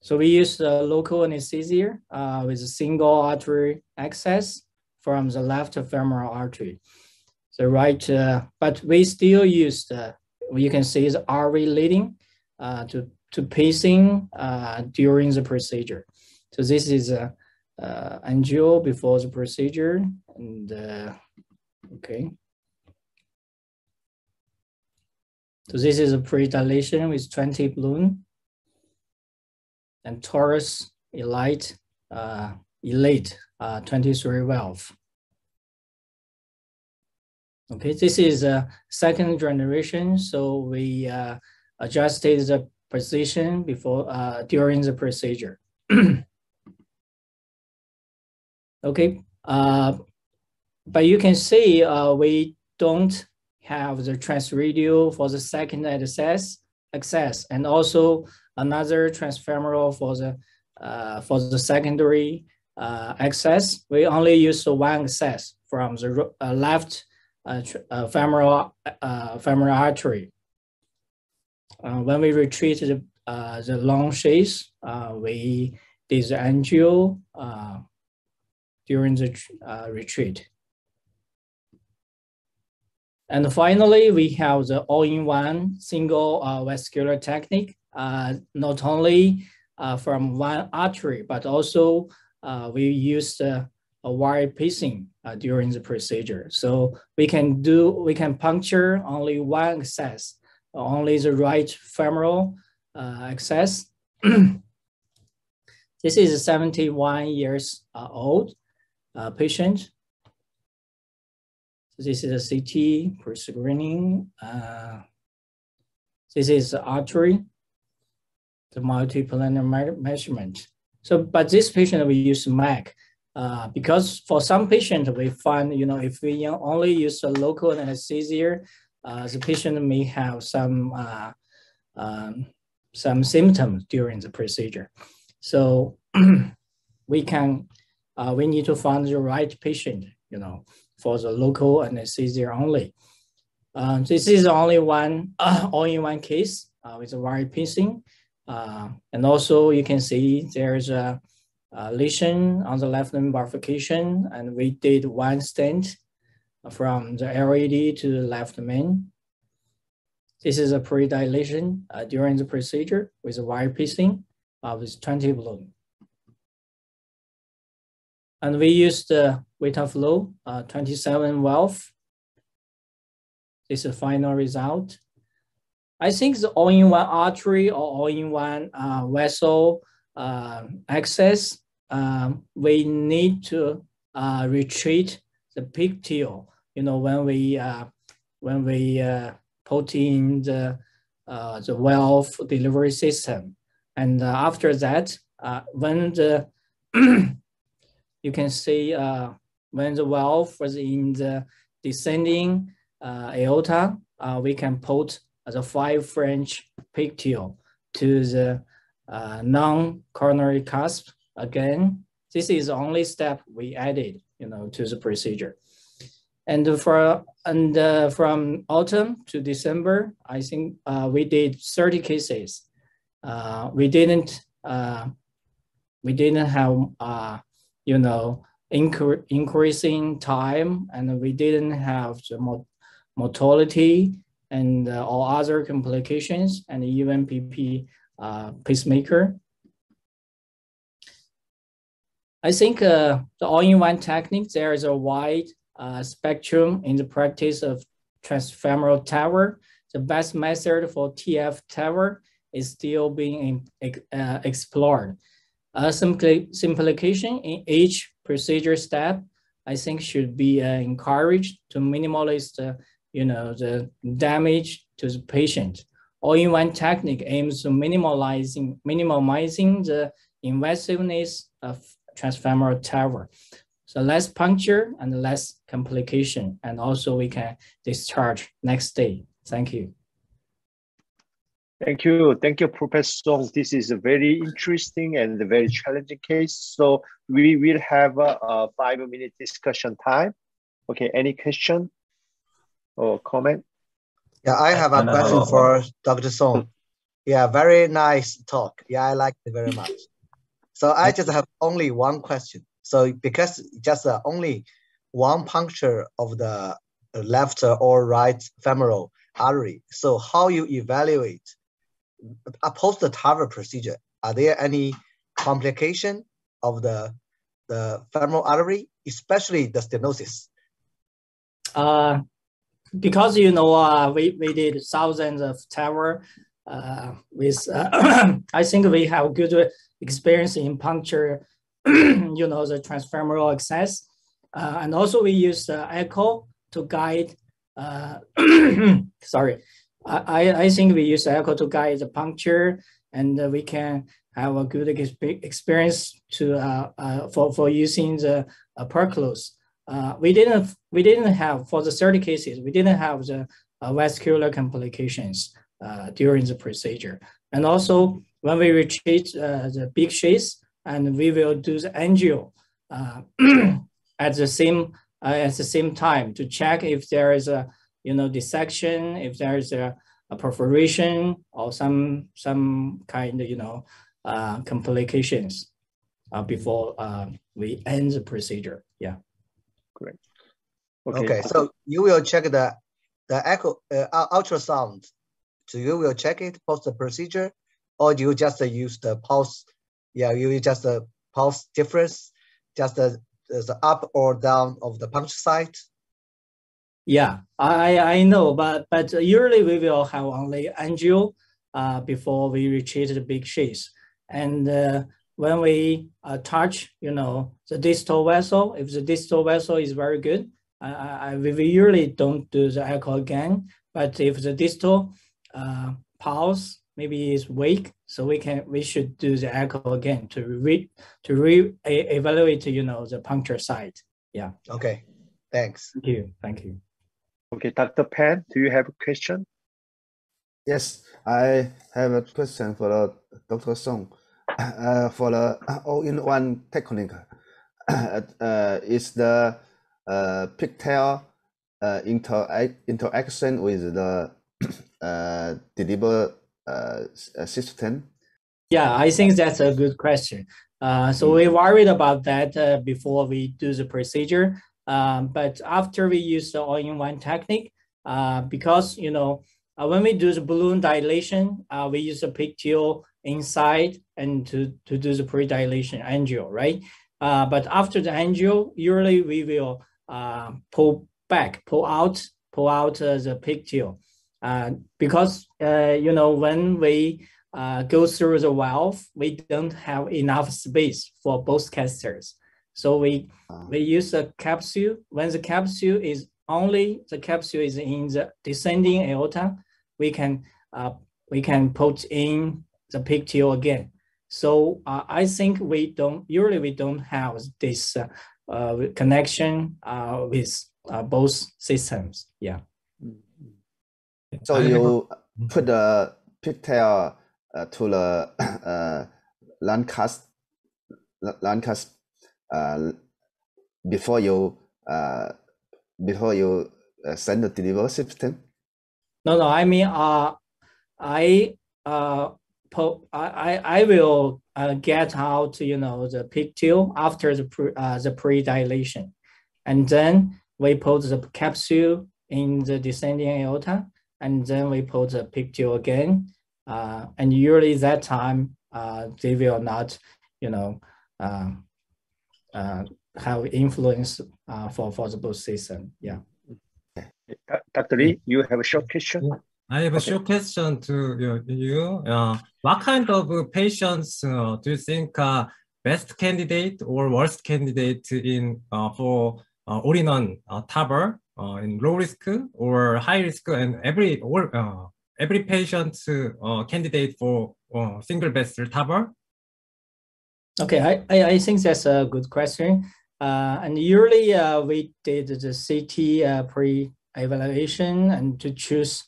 I: So we use the local anesthesia uh, with a single artery access from the left femoral artery. the right, uh, but we still use the, you can see the RV leading uh, to, to pacing uh, during the procedure. So this is a uh, angio before the procedure and uh, okay. So this is a pre-dilation with 20 balloon and Taurus Elite, uh, elite uh, 23 valve. Okay, this is a second generation. So we uh, adjusted the position before uh, during the procedure. [CLEARS THROAT] okay, uh, but you can see uh, we don't have the transradial for the second access, access and also another transfemoral for the uh, for the secondary uh, access. We only use one access from the uh, left uh, uh, femoral uh, femoral artery. when we retreat the the long sheath, we did the angio during the retreat. And finally, we have the all-in-one single uh, vascular technique, uh, not only uh, from one artery, but also uh, we use a wire pacing uh, during the procedure. So we can do, we can puncture only one access, only the right femoral uh, access. [CLEARS THROAT] this is a 71 years old patient this is a CT for screening. Uh, this is the artery, the multiplanar measurement. So, but this patient we use MAC uh, because for some patient we find, you know, if we only use a local anesthesia, uh, the patient may have some uh, um, some symptoms during the procedure. So [CLEARS THROAT] we can, uh, we need to find the right patient, you know, for the local and anesthesia only. Uh, this is only one [COUGHS] uh, all-in-one case uh, with a wire pacing. Uh, and also you can see there's a, a lesion on the left limb bifurcation and we did one stent from the LAD to the left main. This is a pre-dilation uh, during the procedure with a wire pacing uh, with 20 balloon. And we used the VitaFlow uh, 27 valve. This is the final result. I think the all-in-one artery or all-in-one uh, vessel uh, access, um, we need to uh, retreat the pigtail. You know, when we uh, when we uh, put in the uh, the valve delivery system, and after that, when the [CLEARS THROAT] you can see uh, when the valve was in the descending uh, aorta, uh, we can put the five French pigtail to the uh, non-coronary cusp again. This is the only step we added, you know, to the procedure. And for and uh, from autumn to December, I think uh, we did 30 cases. we didn't we didn't have you know, incre increasing time and we didn't have the mortality and uh, all other complications and even PP uh, pacemaker. I think uh, the all-in-one technique, there is a wide uh, spectrum in the practice of transfemoral TAVR. The best method for TF TAVR is still being uh, explored. A simplification in each procedure step, I think should be uh, encouraged to minimize the, you know, the damage to the patient. All-in-one technique aims to minimizing, minimizing the invasiveness of transfemoral TAVR. So less puncture and less complication, and also we can discharge next day. Thank you.
B: Thank you. Thank you, Professor. Song. This is a very interesting and a very challenging case. So we will have a, a five minute discussion time. Okay, any question or comment?
C: Yeah, I have a question for Dr. Song. Yeah, very nice talk. Yeah, I liked it very much. So I just have only one question. So because just uh, only one puncture of the left or right femoral artery. So how you evaluate a the TAVR procedure? Are there any complication of the the femoral artery, especially the stenosis?
I: Uh, because you know uh, we, we did thousands of TAVR uh, with uh, [CLEARS THROAT] I think we have good experience in puncture, [CLEARS THROAT] you know, the transfemoral access. Uh, and also we use the echo to guide, uh, [CLEARS THROAT] sorry, I, I think we use echo to guide the puncture and we can have a good experience to uh, uh, for, for using the uh, Perclose. Uh, we didn't we didn't have for the 30 cases we didn't have the uh, vascular complications uh, during the procedure and also when we retreat uh, the big sheath and we will do the angio [CLEARS THROAT] at the same at the same time to check if there is a you know dissection if there is a, a perforation or some some kind of you know complications before we end the procedure yeah
B: Great.
C: Okay. okay. so you will check the the echo uh, ultrasound. So you will check it post the procedure, or do you just uh, use the pulse? Yeah, you just the uh, pulse difference, just the, the up or down of the punch site.
I: Yeah, I I know, but but usually we will have only angio uh, before we retreat the big sheath, and uh, when we uh, touch, you know, the distal vessel, if the distal vessel is very good, I, I, we usually don't do the echo again. But if the distal uh, pulse maybe is weak, so we can we should do the echo again to re to re evaluate, you know, the puncture site. Yeah.
C: Okay. Thanks.
I: Thank you. Thank you.
B: Okay, Dr. Pan, do you have a question?
E: Yes, I have a question for Dr. Song [COUGHS] uh, for the all-in-one technique [COUGHS] uh, is the uh, pigtail uh, inter interaction with the [COUGHS] uh, deliver uh, system?
I: Yeah, I think that's a good question. Uh, so we worried about that uh, before we do the procedure. Um, but after we use the all-in-one technique, uh, because you know uh, when we do the balloon dilation, uh, we use a pigtail inside and to, to do the pre-dilation angio, right? Uh, but after the angio, usually we will uh, pull back, pull out, pull out uh, the pigtail. Because, you know, when we go through the valve, we don't have enough space for both catheters. So we, we use a capsule. When the capsule is only, the capsule is in the descending aorta, we can, we can put in the pigtail again. So uh, I think we don't, usually we don't have this uh, uh, connection uh, with uh, both systems. Yeah.
E: So you put the pigtail uh, to the [COUGHS] uh, Lancaster, Lancaster uh, before you uh, before you uh, send the delivery system?
I: No, no. I mean, uh, I uh, po- I, I will uh, get out, you know, the pigtail after the pre, uh, the pre-dilation. And then we put the capsule in the descending aorta, and then we put the pigtail again. Uh, and usually that time, uh, they will not, you know, uh, uh, have influence uh, for, for the both system. Yeah.
B: Dr. Lee, you have a short question?
F: I have a okay. short question to you. you. Uh, what kind of patients uh, do you think are best candidate or worst candidate in uh, for uh, all-in-one uh, TAVR uh, in low risk or high risk, and every or uh, every patient uh, candidate for uh, single vessel TAVR?
I: Okay, I, I, think that's a good question. Uh, and usually uh, we did the CT uh, pre-evaluation and to choose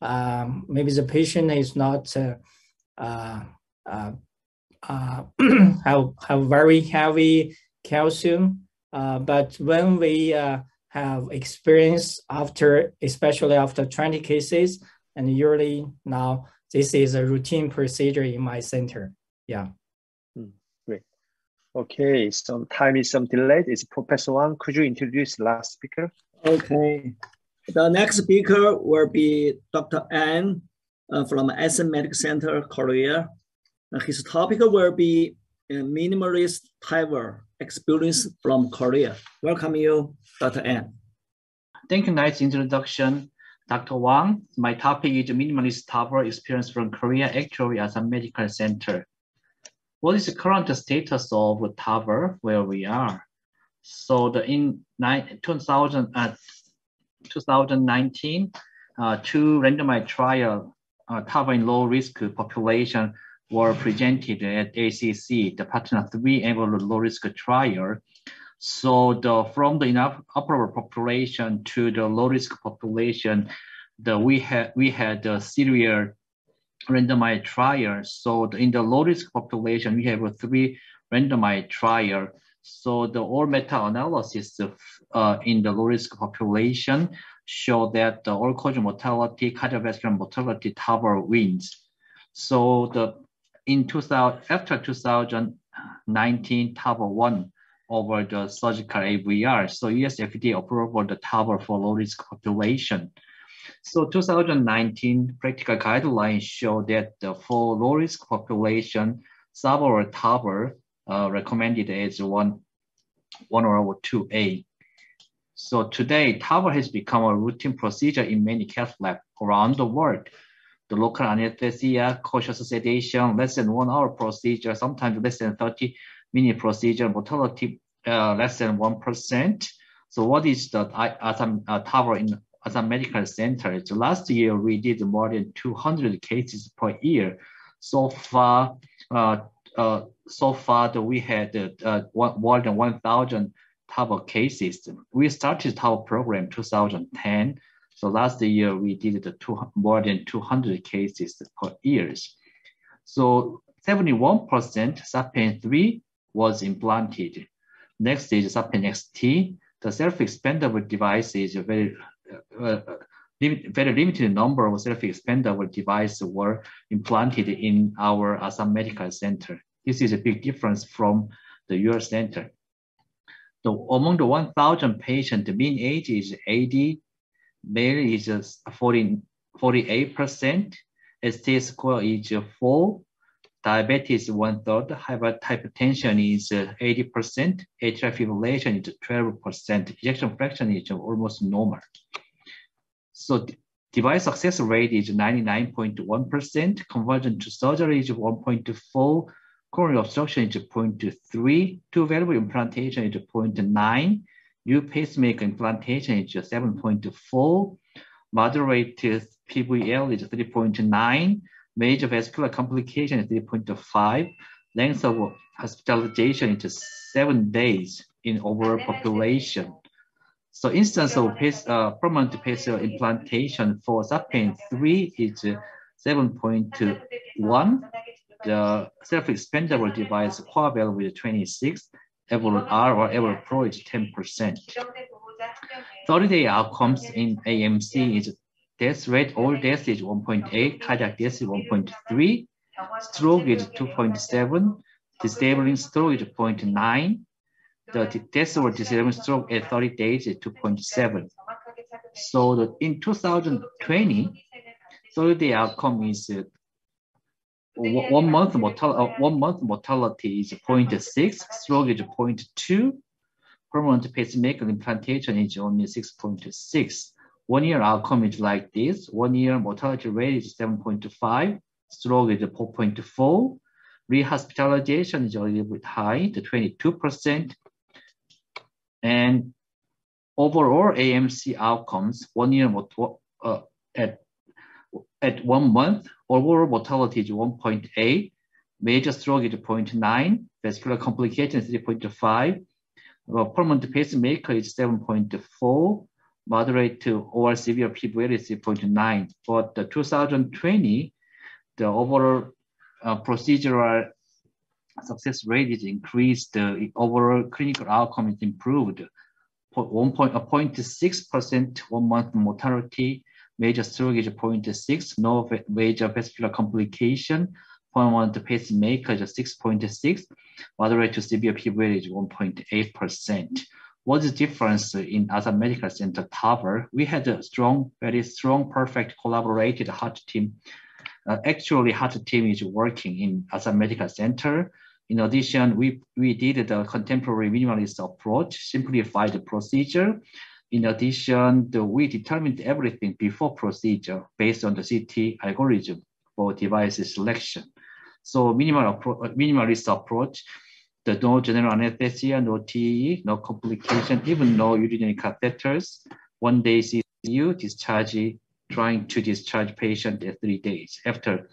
I: um, maybe the patient is not uh, uh, uh, uh [CLEARS THROAT] have, have very heavy calcium, but when we have experience after, especially after 20 cases, and usually now this is a routine procedure in my center. Yeah.
B: Great. Okay, so time is some delayed. It's Professor Wang. Could you introduce the last speaker?
A: Okay. The next speaker will be Dr. An uh, from Asan Medical Center, Korea. Uh, his topic will be uh, minimalist TAVR experience from Korea. Welcome you, Dr. An.
D: Thank you, nice introduction. Dr. Wang, my topic is minimalist TAVR experience from Korea, actually Asan Medical Center. What is the current status of TAVR where we are? So the in nine, 2000, uh, 2019, uh, two randomized trial uh, covering low risk population were presented at ACC, the partner three Evolut low risk trial. So the from the inoperable population to the low risk population, the we had we had a serial randomized trial. So the, in the low risk population, we have a three randomized trial. So the all meta-analysis uh, in the low-risk population show that the all-cause mortality, cardiovascular mortality, TAVR wins. So the in 2000 after 2019 TAVR won over the surgical AVR. So US FDA approved the TAVR for low-risk population. So 2019 practical guidelines show that for low-risk population, or TAVR uh, recommended as one, one or two A. So today, TAVR has become a routine procedure in many cath labs around the world. The local anesthesia, conscious sedation, less than one hour procedure, sometimes less than 30 minute procedure, mortality uh, less than 1%. So what is the uh, TAVR in Asan Medical Center? So last year, we did more than 200 cases per year. So far, uh, uh, so far that we had uh, one, more than 1,000 TAVR cases. We started TAVR program 2010. So last year we did the two, more than 200 cases per years. So 71% SAPIEN 3 was implanted. Next is SAPIEN XT. The self-expandable device is very, uh, uh, very limited number of self-expandable devices were implanted in our Asan Medical Center. This is a big difference from the US center. The, among the 1,000 patients, the mean age is 80, male is 40, 48%, STS score is 4, diabetes one third, hypertension is 80%, atrial fibrillation is 12%, ejection fraction is almost normal. So device success rate is 99.1%, conversion to surgery is 1.4, coronary obstruction is 0.3, two valve implantation is 0.9, new pacemaker implantation is 7.4, moderate PVL is 3.9, major vascular complication is 3.5, length of hospitalization is seven days in overall population. So instance of uh, permanent pacemaker implantation for SAPIEN 3 is 7.1, the self-expandable device core with 26, Evolut R or Evolut Pro is 10%. 30-day outcomes in AMC is death rate, all death is 1.8, cardiac death is 1.3, stroke is 2.7, disabling stroke is 0.9, the death or disabling stroke at 30 days is 2.7. So the, in 2020, 30-day outcome is uh, one month mortality, uh, one month mortality is 0.6, stroke is 0.2, permanent pacemaker implantation is only 6.6. One year outcome is like this. One year mortality rate is 7.5, stroke is 4.4, rehospitalization is a little bit high, the 22%. And overall AMC outcomes, one year uh, at at one month, overall mortality is 1.8, major stroke is 0.9, vascular complication is 3.5, uh, permanent pacemaker is 7.4, moderate to or severe PVL is 3.9. For the 2020, the overall uh, procedural success rate is increased, the overall clinical outcome is improved. 1.6% one month mortality, major stroke is 0.6, no major vascular complication, 0.1 pacemaker is 6.6, moderate to severe PVL is 1.8%. What's the difference in other medical center TAVR? We had a strong, very strong, perfect collaborated heart team. Uh, actually, heart team is working in other medical center. In addition, we, we did the contemporary minimalist approach, simplified the procedure. In addition, the, we determined everything before procedure based on the CT algorithm for device selection. So minimal appro minimalist approach the no general anesthesia, no TEE, no complication, even no urinary catheters. One day CCU discharge, trying to discharge patient at three days after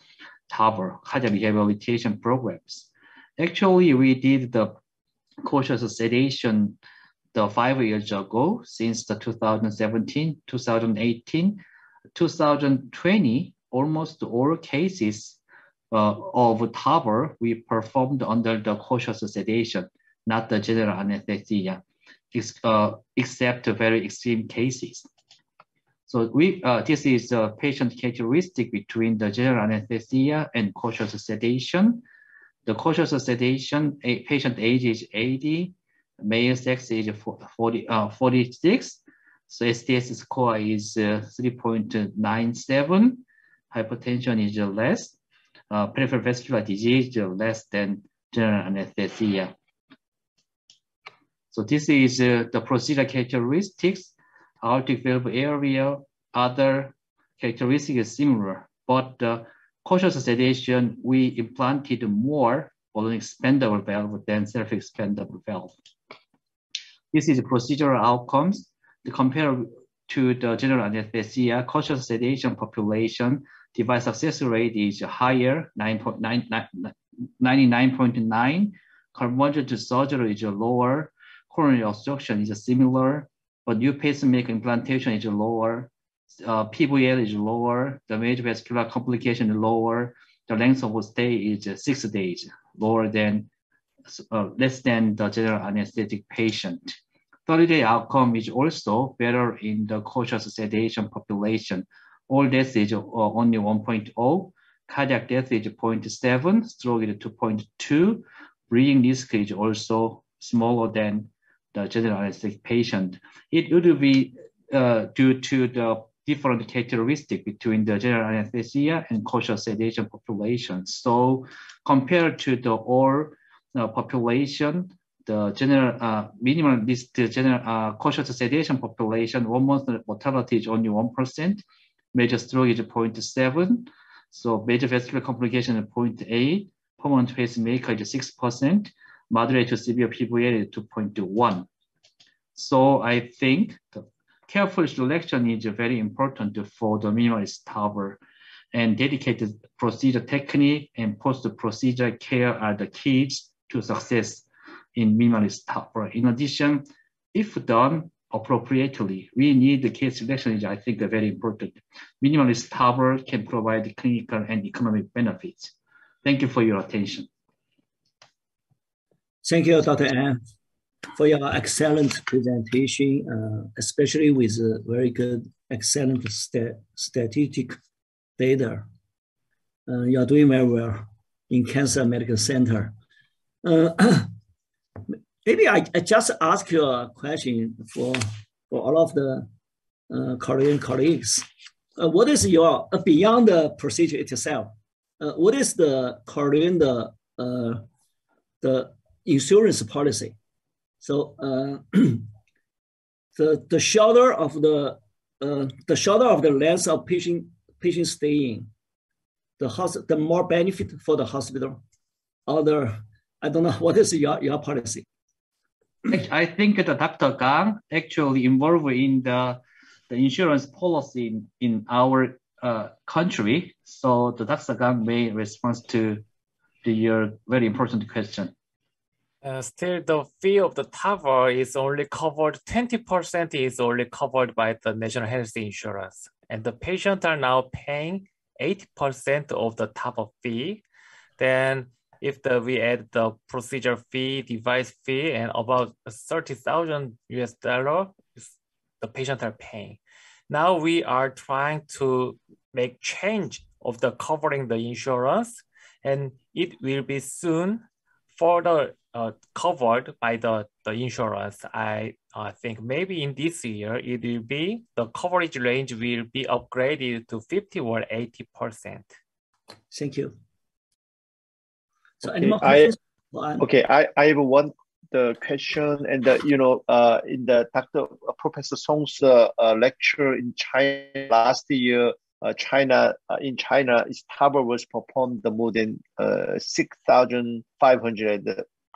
D: TAVR, cardiac rehabilitation programs. Actually, we did the conscious sedation the five years ago, since the 2017, 2018, 2020, almost all cases uh, of TAVR, we performed under the conscious sedation, not the general anesthesia, ex uh, except very extreme cases. So we, uh, this is a patient characteristic between the general anesthesia and conscious sedation. The conscious sedation, patient age is 80, male sex is 40, uh, 46, so STS score is uh, 3.97, hypertension is less, uh, peripheral vascular disease less than general anesthesia. So this is uh, the procedure characteristics, aortic valve area, other characteristics similar, but uh, conscious sedation, we implanted more balloon expandable valve than self-expandable valve. This is procedural outcomes. To compare to the general anesthesia, conscious sedation population, device success rate is higher, 99.9. Conversion to surgery is lower. Coronary obstruction is similar, but new pacemaker implantation is lower. Uh, PVL is lower. The major vascular complication is lower. The length of stay is six days, lower than uh, less than the general anesthetic patient. 30-day outcome is also better in the conscious sedation population, all death is uh, only 1.0, cardiac death is 0.7, stroke is 2.2, breathing risk is also smaller than the general anesthetic patient. It would be uh, due to the different characteristic between the general anesthesia and conscious sedation population. So compared to the all uh, population, the general uh, minimum this the general uh, conscious sedation population, one month mortality is only one percent, major stroke is 0.7. So major vascular complication is 0.8. Permanent pacemaker is 6%. Moderate to severe PVL is 2.1. So I think the careful selection is very important for the minimalist TAVR and dedicated procedure technique and post-procedure care are the keys to success in minimalist TAVR. In addition, if done appropriately. We need the case selection is, I think, very important. Minimalist TAVR can provide clinical and economic benefits. Thank you for your attention.
A: Thank you, Dr. An, for your excellent presentation, uh, especially with very good, excellent stat statistic data. Uh, you're doing very well in Asan Medical Center. Uh, [CLEARS THROAT] maybe I, I just ask you a question for, for all of the uh, Korean colleagues. Uh, what is your, beyond the procedure itself, what is the Korean, the, the insurance policy? So uh, [CLEARS THROAT] the, the shorter of the, the shorter of the length of patient, patient staying, the, host, the more benefit for the hospital. Other, I don't know, [LAUGHS] what is your, your policy?
D: I think that Dr. Gang actually involved in the, the insurance policy in, in our uh, country. So the Dr. Gang may respond to, to your very important question.
G: Uh, still, the fee of the TAVR is only covered, 20% is only covered by the National Health Insurance. And the patients are now paying 80% of the TAVR fee. Then if the we add the procedure fee, device fee, and about 30,000 US dollar, the patient are paying. Now we are trying to make change of the covering the insurance, and it will be soon further uh, covered by the, the insurance. I I think maybe in this year it will be the coverage range will be upgraded to 50 or 80 percent.
A: Thank you. So
B: Okay,
A: any more
B: I-
A: questions? for Anne?
B: Okay, I, I have one the question and the, you know uh, in the Dr. Professor Song's uh, uh, lecture in China last year, uh, China uh, in China, its TAVR was performed more than uh, six thousand five hundred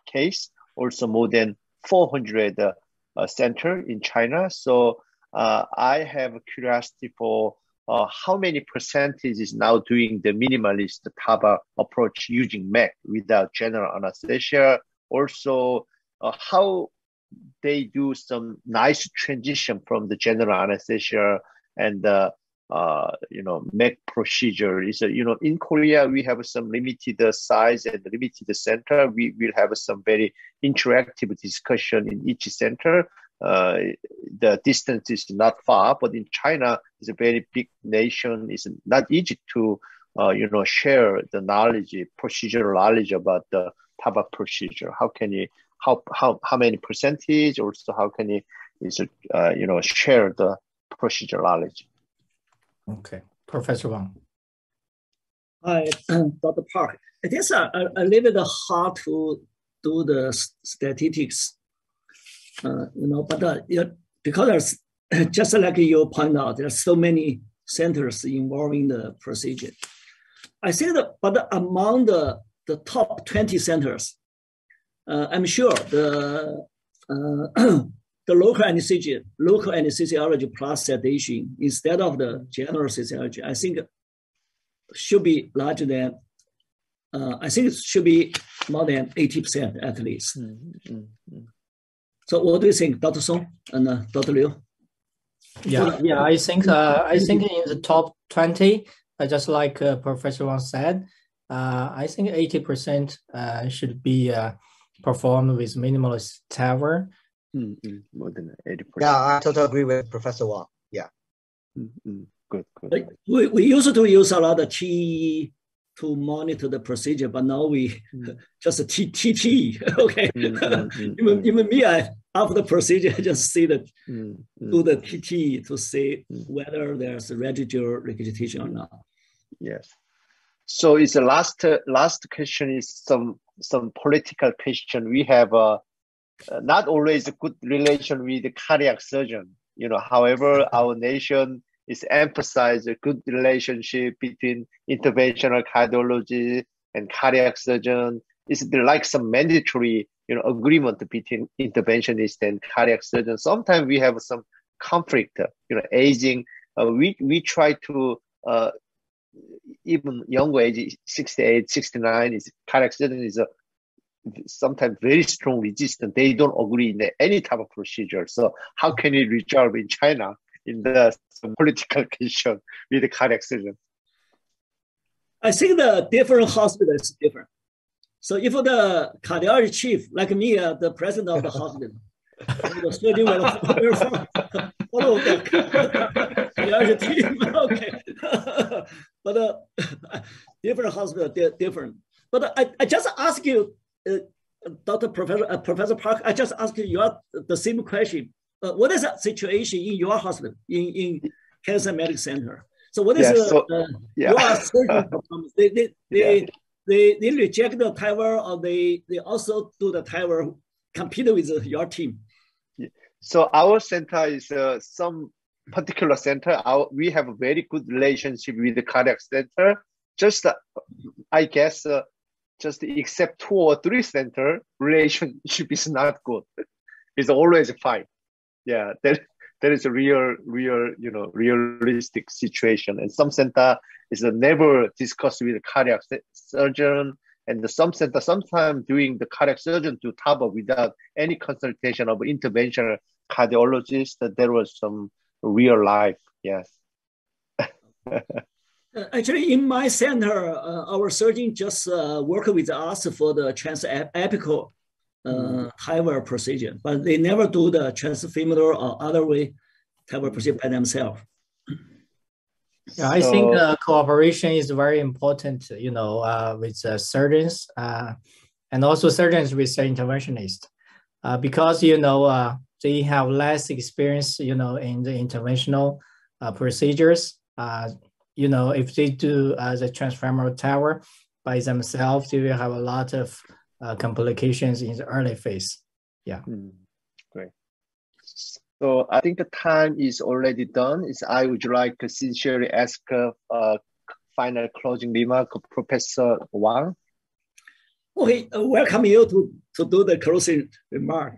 B: case, also more than four hundred uh, uh, center in China. So uh, I have a curiosity for. Uh, how many percentage is now doing the minimalist TAVR approach using MAC without general anesthesia? Also, uh, how they do some nice transition from the general anesthesia and the uh, you know make procedure is a, you know in Korea we have some limited size and limited center. We will have some very interactive discussion in each center. Uh, the distance is not far, but in China, it's a very big nation. It's not easy to uh, you know share the knowledge, procedural knowledge about the TAVR procedure. How can you how how how many percentage also how can you is uh, you know share the procedure knowledge
I: Okay, Professor Wang.
A: Hi, [CLEARS THROAT] Dr. Park. It is a, a, a little bit hard to do the statistics, uh, you know, but uh, yeah, because [CLEARS THROAT] just like you point out, there are so many centers involving the procedure. I think that, but among the, the top 20 centers, uh, I'm sure the, uh, [CLEARS THROAT] the local anesthesia, local anesthesiology plus sedation instead of the general anesthesiology, I think should be larger than, uh, I think it should be more than 80% at least. So what do you think, Dr. Song and uh, Dr. Liu?
I: Yeah, yeah, I think uh, I think in the top twenty, uh, just like uh, Professor Wang said, uh, I think eighty percent uh, should be uh, performed with minimalist TAVR. Mm, mm.
B: more than 80
C: Yeah, I totally agree with Professor Wang. Yeah.
B: Mm, good good.
A: Like, We, we used to use a lot of T to monitor the procedure, but now we [LAUGHS] just T, TT, [LAUGHS] okay? [LAUGHS] even, even me, I, after the procedure, I just see the, do the TT to see whether there's a residual regurgitation or not.
B: yes. So it's the last uh, last question is some some political question. We have uh, not always a good relation with the cardiac surgeon you know. However [LAUGHS] our nation is emphasize a good relationship between interventional cardiology and cardiac surgeon. Is there like some mandatory you know agreement between interventionist and cardiac surgeon. Sometimes we have some conflict uh, you know aging. Uh, we we try to uh, even younger age 68 69 is cardiac surgeon is a sometimes very strong resistance they don't agree in any type of procedure so how can you resolve in china in the political [LAUGHS] question with the cardiac surgeon
A: I think the different hospitals is different. So if the cardiology chief, like me, uh, the president of the [LAUGHS] hospital, the surgeon will follow follow the cardiology team. okay. [LAUGHS] but uh, different hospital, they're different. But I, I just ask you, Dr. Professor, uh, Professor Park, I just ask you your, the same question. Uh, what is the situation in your hospital, in, in Asan Medical Center? So what is
B: Yeah,
A: the,
B: so-
A: uh,
B: yeah.
A: your surgeon [LAUGHS] performance? They, they, they, they, they reject the TAVR or they, they also do the TAVR compete with your team?
B: So our center is uh, some particular center. Our, we have a very good relationship with the cardiac center. Just, uh, I guess, uh, just except two or three center, relationship is not good. It's always a fight. Yeah, that that is a real, real, you know, realistic situation. And some center is never discussed with the cardiac surgeon. And the some center sometimes doing the cardiac surgeon to TAVR without any consultation of interventional cardiologist. That there was some real life. Yes. [LAUGHS]
A: Uh, Actually, in my center, uh, our surgeon just uh, work with us for the transapical uh, TAVR procedure, but they never do the transfemoral or other way TAVR procedure by themselves.
I: Yeah, I think uh, cooperation is very important, you know, uh, with uh, surgeons uh, and also surgeons with the interventionist. Uh, because, you know, uh, they have less experience, you know, in the interventional uh, procedures. Uh, you know, if they do uh, the transfemoral TAVR by themselves, they will have a lot of uh, complications in the early phase. Yeah.
B: Mm, great. So I think the time is already done. Is I would like to sincerely ask a uh, final closing remark, Professor Wang.
A: Okay, uh, welcome you to, to do the closing remark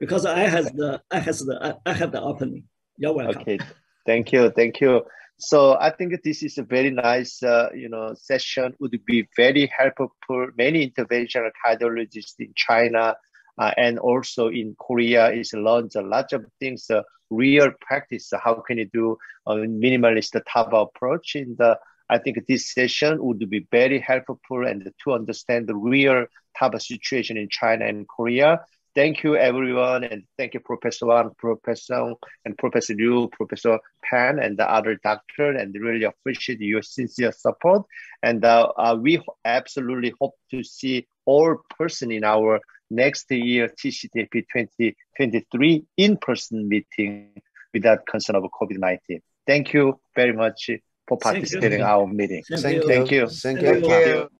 A: because I have the I have the I have the opening. You're welcome.
B: Okay, thank you, thank you. So I think this is a very nice, uh, you know, session. Would be very helpful for many interventional cardiologists in China uh, and also in Korea. Is learns a lot of things, uh, real practice. How can you do a minimalist type approach? In the I think this session would be very helpful and to understand the real of situation in China and Korea. Thank you, everyone, and thank you, Professor Wang, Professor and Professor Liu, Professor Pan, and the other doctor, and really appreciate your sincere support. And uh, uh, we absolutely hope to see all person in our next year TCTAP 2023 in-person meeting without concern of COVID-19. Thank you very much for participating in our meeting.
E: Thank you.
B: Thank you.
E: Thank
C: Thank
E: you.
C: you.